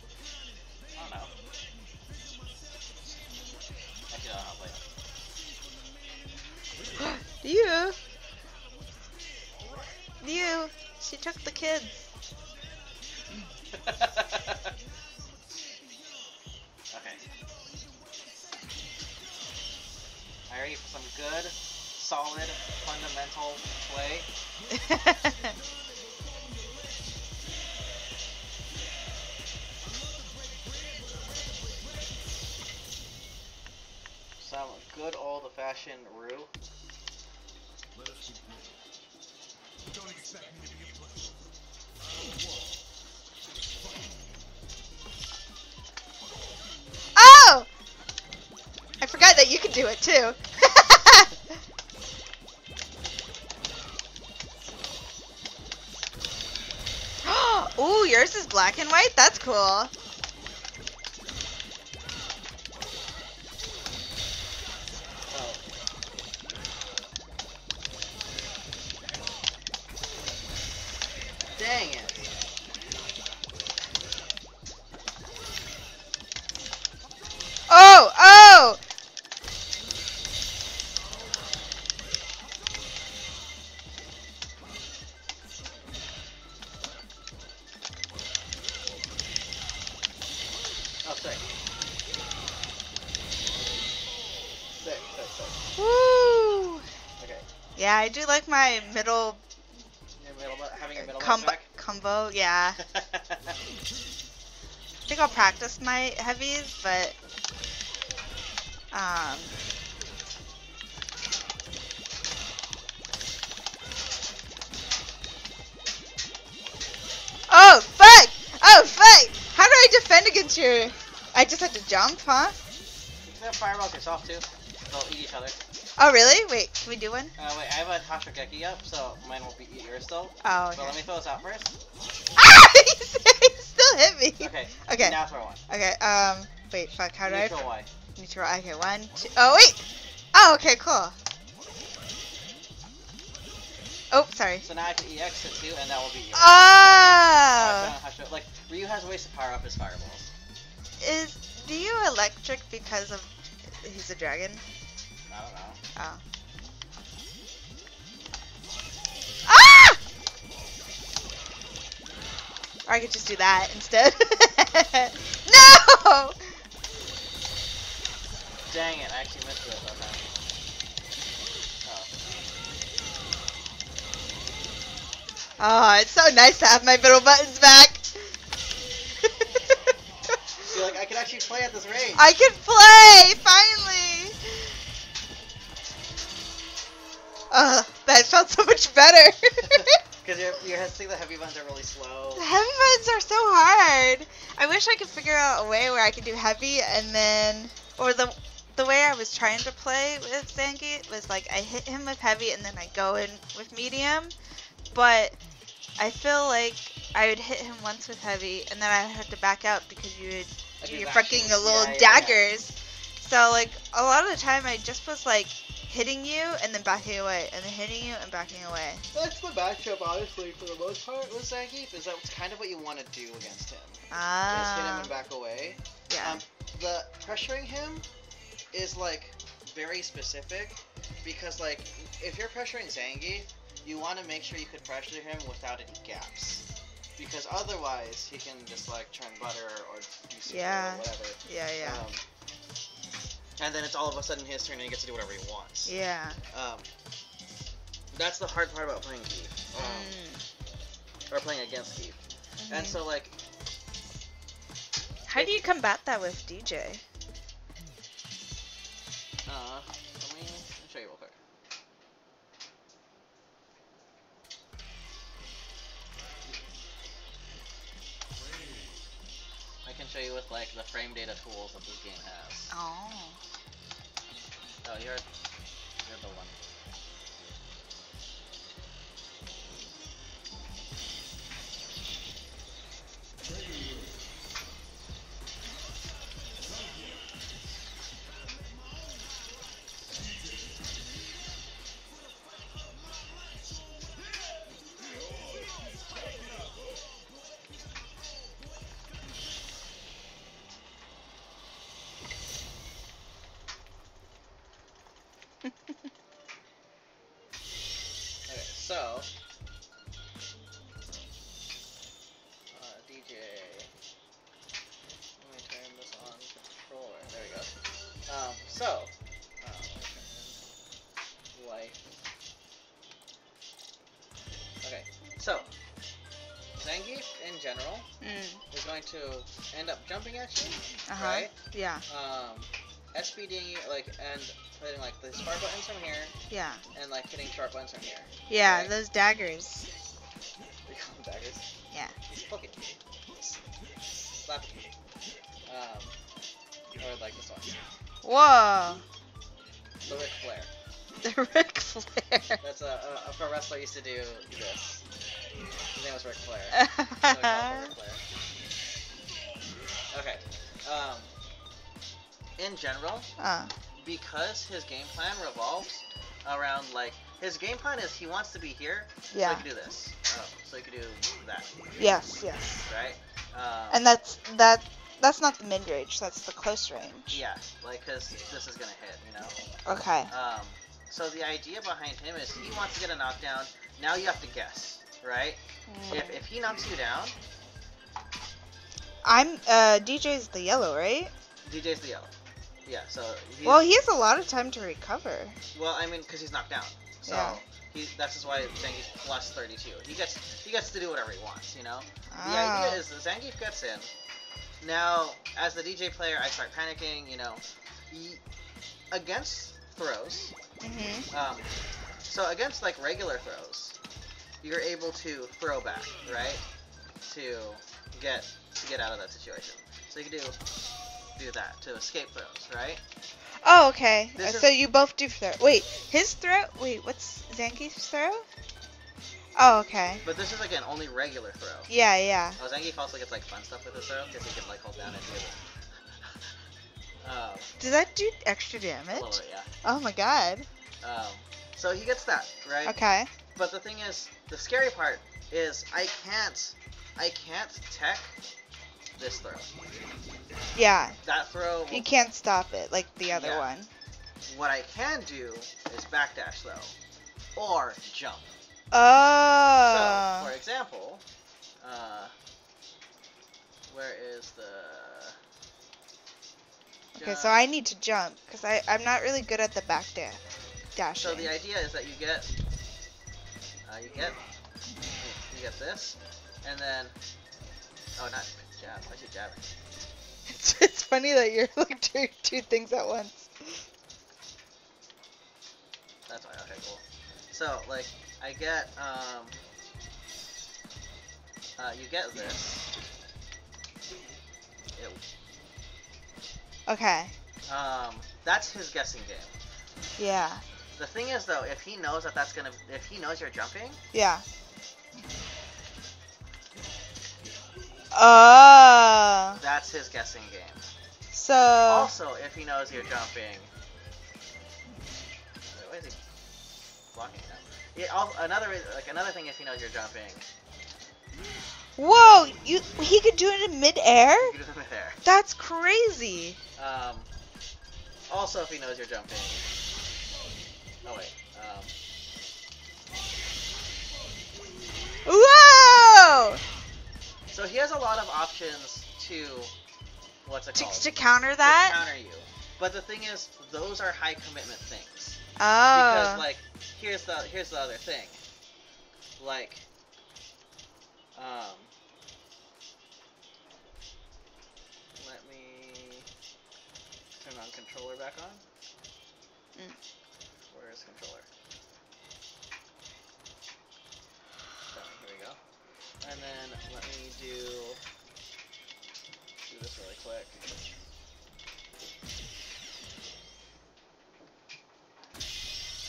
You. You. She took the kids. okay. I ready for some good, solid, fundamental play. Some good old fashioned Ryu. oh! I forgot that you could do it too. Ooh, yours is black and white? That's cool. Do like my middle middle, having your middle combo. Combo, yeah. I think I'll practice my heavies, but um. Oh fuck! Oh fuck! How do I defend against you? I just had to jump, huh? you can have fireballs yourself too. They'll eat each other. Oh really? Wait, can we do one? Uh, wait, I have a Hashogeki up, so mine won't be eat yours still. Oh, But let me throw this out first. Ah! he still hit me. Okay. Okay. Now throw one. Okay. Um. Wait. Fuck. How do I? Neutral Y. Neutral. Okay. One. Two. Oh wait. Oh. Okay. Cool. Oh. Sorry. So now I can EX it too, and that will be yours. Oh. Like, Ryu has ways to power up his fireballs. Is do you electric because of he's a dragon? I don't know. Oh. Ah! Or I could just do that instead. no! Dang it, I actually missed it that. Oh. Oh, it's so nice to have my middle buttons back. See, like, I can actually play at this range. I can your the heavy ones are really slow. The heavy buttons are so hard. I wish I could figure out a way where I could do heavy and then, or the the way I was trying to play with Zangief was like I hit him with heavy and then I go in with medium, but I feel like I would hit him once with heavy and then I had to back out because you would do your fucking little Yeah, yeah, yeah. daggers. So like a lot of the time I just was like hitting you and then backing away and then hitting you and backing away. That's the matchup, honestly, for the most part with Zangief, is that kind of what you want to do against him. Is hit him Ah, and back away. yeah. Um, the pressuring him is like very specific because like if you're pressuring Zangief, you want to make sure you could pressure him without any gaps. Because otherwise, he can just like churn butter or do super Yeah. or whatever. yeah, yeah. Um, and then it's all of a sudden his turn and he gets to do whatever he wants. yeah. Um, that's the hard part about playing Gief. Um, Mm. or playing against Gief. And Mhm. so like How do you combat that with Dee Jay? Uh, show you with like the frame data tools that this game has. Oh. Oh, you're you're the one. Hey. To end up jumping at you, Uh huh. right? Yeah. Um, SPDing like and hitting like the spark buttons from here, Yeah. and like hitting sharp buttons from here. Yeah. Right. Those daggers. We call them daggers. Yeah. He's fucking slap. Um, or like this one, Whoa. the Ric Flair. The Ric Flair. That's a, a, a pro wrestler used to do this. His name was Ric Flair. So we call him Ric Flair. Um, in general, uh, because his game plan revolves around like his game plan is he wants to be here, so yeah. he can do this. Oh, so he can do that, Yes. Yes. right? Um, And that's that. That's not the mid range. That's the close range. yeah, like because this is gonna hit, you know. Okay. Um, so the idea behind him is he wants to get a knockdown. Now you have to guess, right? Mm. If if he knocks you down, I'm uh Dee Jay's the yellow, right? Dee Jay's the yellow. Yeah, so Well, he has a lot of time to recover. well, I mean, because he's knocked down, so Yeah. he that's just why Zangief plus 32. He gets he gets to do whatever he wants, you know. The Ah. idea is Zangief gets in. Now, as the Dee Jay player, I start panicking, you know, y- against throws. Mhm. Um, so against like regular throws, you're able to throw back, right? To get to get out of that situation. So you can do do that to escape throws, right? Oh, okay. This Uh, so you both do throw. Wait, his throw. Wait, what's Zangief's throw? Oh, okay. But this is again only regular throw. Yeah, yeah. Oh, Zangief also gets like fun stuff with his throw because he can like hold down and do it. Um, Does that do extra a little damage? bit, yeah. Oh my god. Um, so he gets that, right? Okay. But the thing is, the scary part is I can't, I can't tech this throw. Yeah. That throw, You can't stop it like the other Yeah. one. what I can do is backdash though, or jump. Oh. So, for example, uh, where is the? okay, so? I need to jump because I I'm not really good at the back da- dashing. So the idea is that you get, uh, you get, you get this, and then, oh, not jab. I should jab. it's, it's funny that you're like doing two things at once. That's why. Okay, cool. So like, I get, um, uh, you get this. Ew. Okay. Um, that's his guessing game. Yeah. The thing is though, if he knows that that's gonna, if he knows you're jumping, Yeah. Oh. that's his guessing game. So. Also, if he knows you're jumping, wait, he blocking him? Yeah, al- another like another thing if he knows you're jumping, Whoa! You he could do it in midair. you can do something there. That's crazy. Um, also if he knows you're jumping. Oh wait. Um, Whoa! So he has a lot of options to what's it called? to counter To that. counter you. But the thing is, those are high commitment things. Oh. Because like, here's the here's the other thing. Like, um, let me turn on controller back on. Mm. Where is controller? Oh, here we go. And then let me do do this really quick.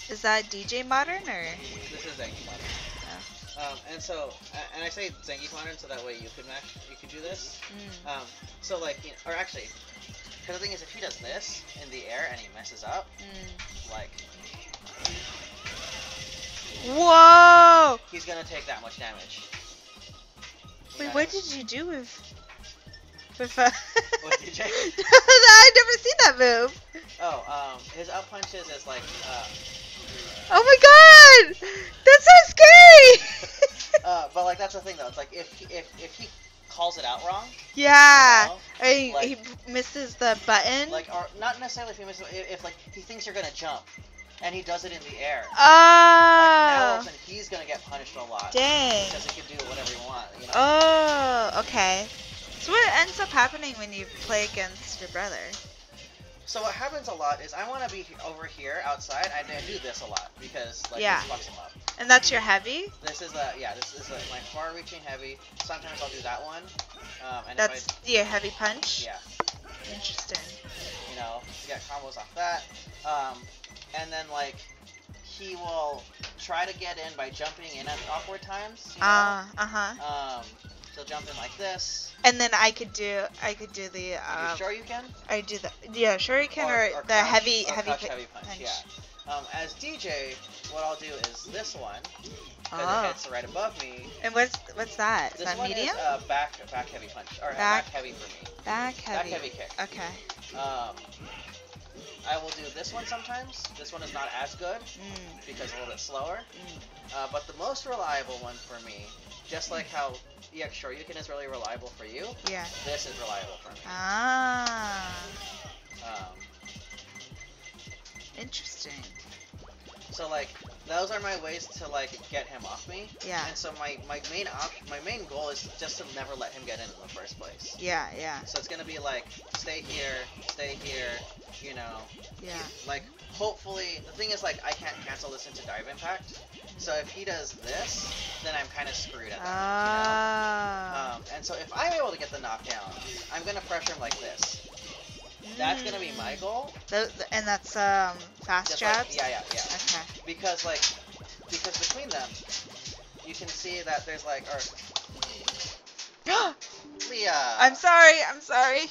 Is that Dee Jay Modern or? This is Zangief Modern. Um, and so, and I say Zangief Modern so that way you could match, you could do this. Mm. Um, so like, you know, or actually, because the thing is, if he does this in the air and he messes up, Mm. like, Whoa! he's gonna take that much damage. Wait, what did you do with? With uh... What did you- I never seen that move. Oh, um, his up punches is like, uh, Oh my god! That's so scary. uh, but like that's the thing though. It's like if he, if if he calls it out wrong, you yeah. know, Or he, like- he misses the button. like or not necessarily if he misses, if, if like he thinks you're gonna jump, and he does it in the air. Like, now all of oh. a sudden he's gonna get punished a lot. Dang. Because he can do whatever he wants, you know? Oh. Okay. So what ends up happening when you play against your brother? So what happens a lot is I want to be over here outside. I, I do this a lot because like Yeah. this fucks him up. And that's your heavy? This is a yeah. This is a, my far-reaching heavy. Sometimes I'll do that one. Um, and That's if your heavy punch? Yeah, Interesting. you know, you get combos off that. Um, and then like he will try to get in by jumping in at awkward times. You know? Ah, uh-huh. um, he'll jump in like this. And then I could do I could do the you um, sure you can? I do the yeah, Shoryuken or, the crouch- heavy or heavy crouch pi- heavy punch. Yeah. Um, as Dee Jay, what I'll do is this one because Oh. it hits right above me. And what's what's that? Is This that one medium? is uh, back back heavy punch or uh, Back- back heavy for me. Back heavy. Back heavy kick. Okay. Um, I will do this one sometimes. This one is not as good Mm, because a little bit slower. mm. Uh, but the most reliable one for me, just like how EX Shoryuken is really reliable for you, Yeah. this is reliable for me. Ah. Um, Interesting. so like those are my ways to like get him off me. Yeah. And so my my main op- my main goal is just to never let him get in in the first place. Yeah, yeah, So it's gonna be like stay here, stay here, you know, yeah. like hopefully the thing is like I can't cancel this into Drive Impact. So if he does this, then I'm kind of screwed at that. Ah. Um, and so if I'm able to get the knockdown, I'm gonna pressure him like this. That's gonna be my goal. Th- th- and that's um fast Just jabs. like, yeah, yeah, yeah. Okay. Because like, because between them, you can see that there's like, or Leah. I'm sorry. I'm sorry.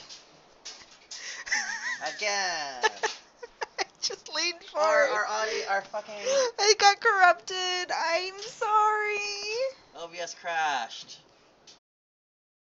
Again. I just leaned our forward. our audio, our fucking I got corrupted. I'm sorry. OBS crashed.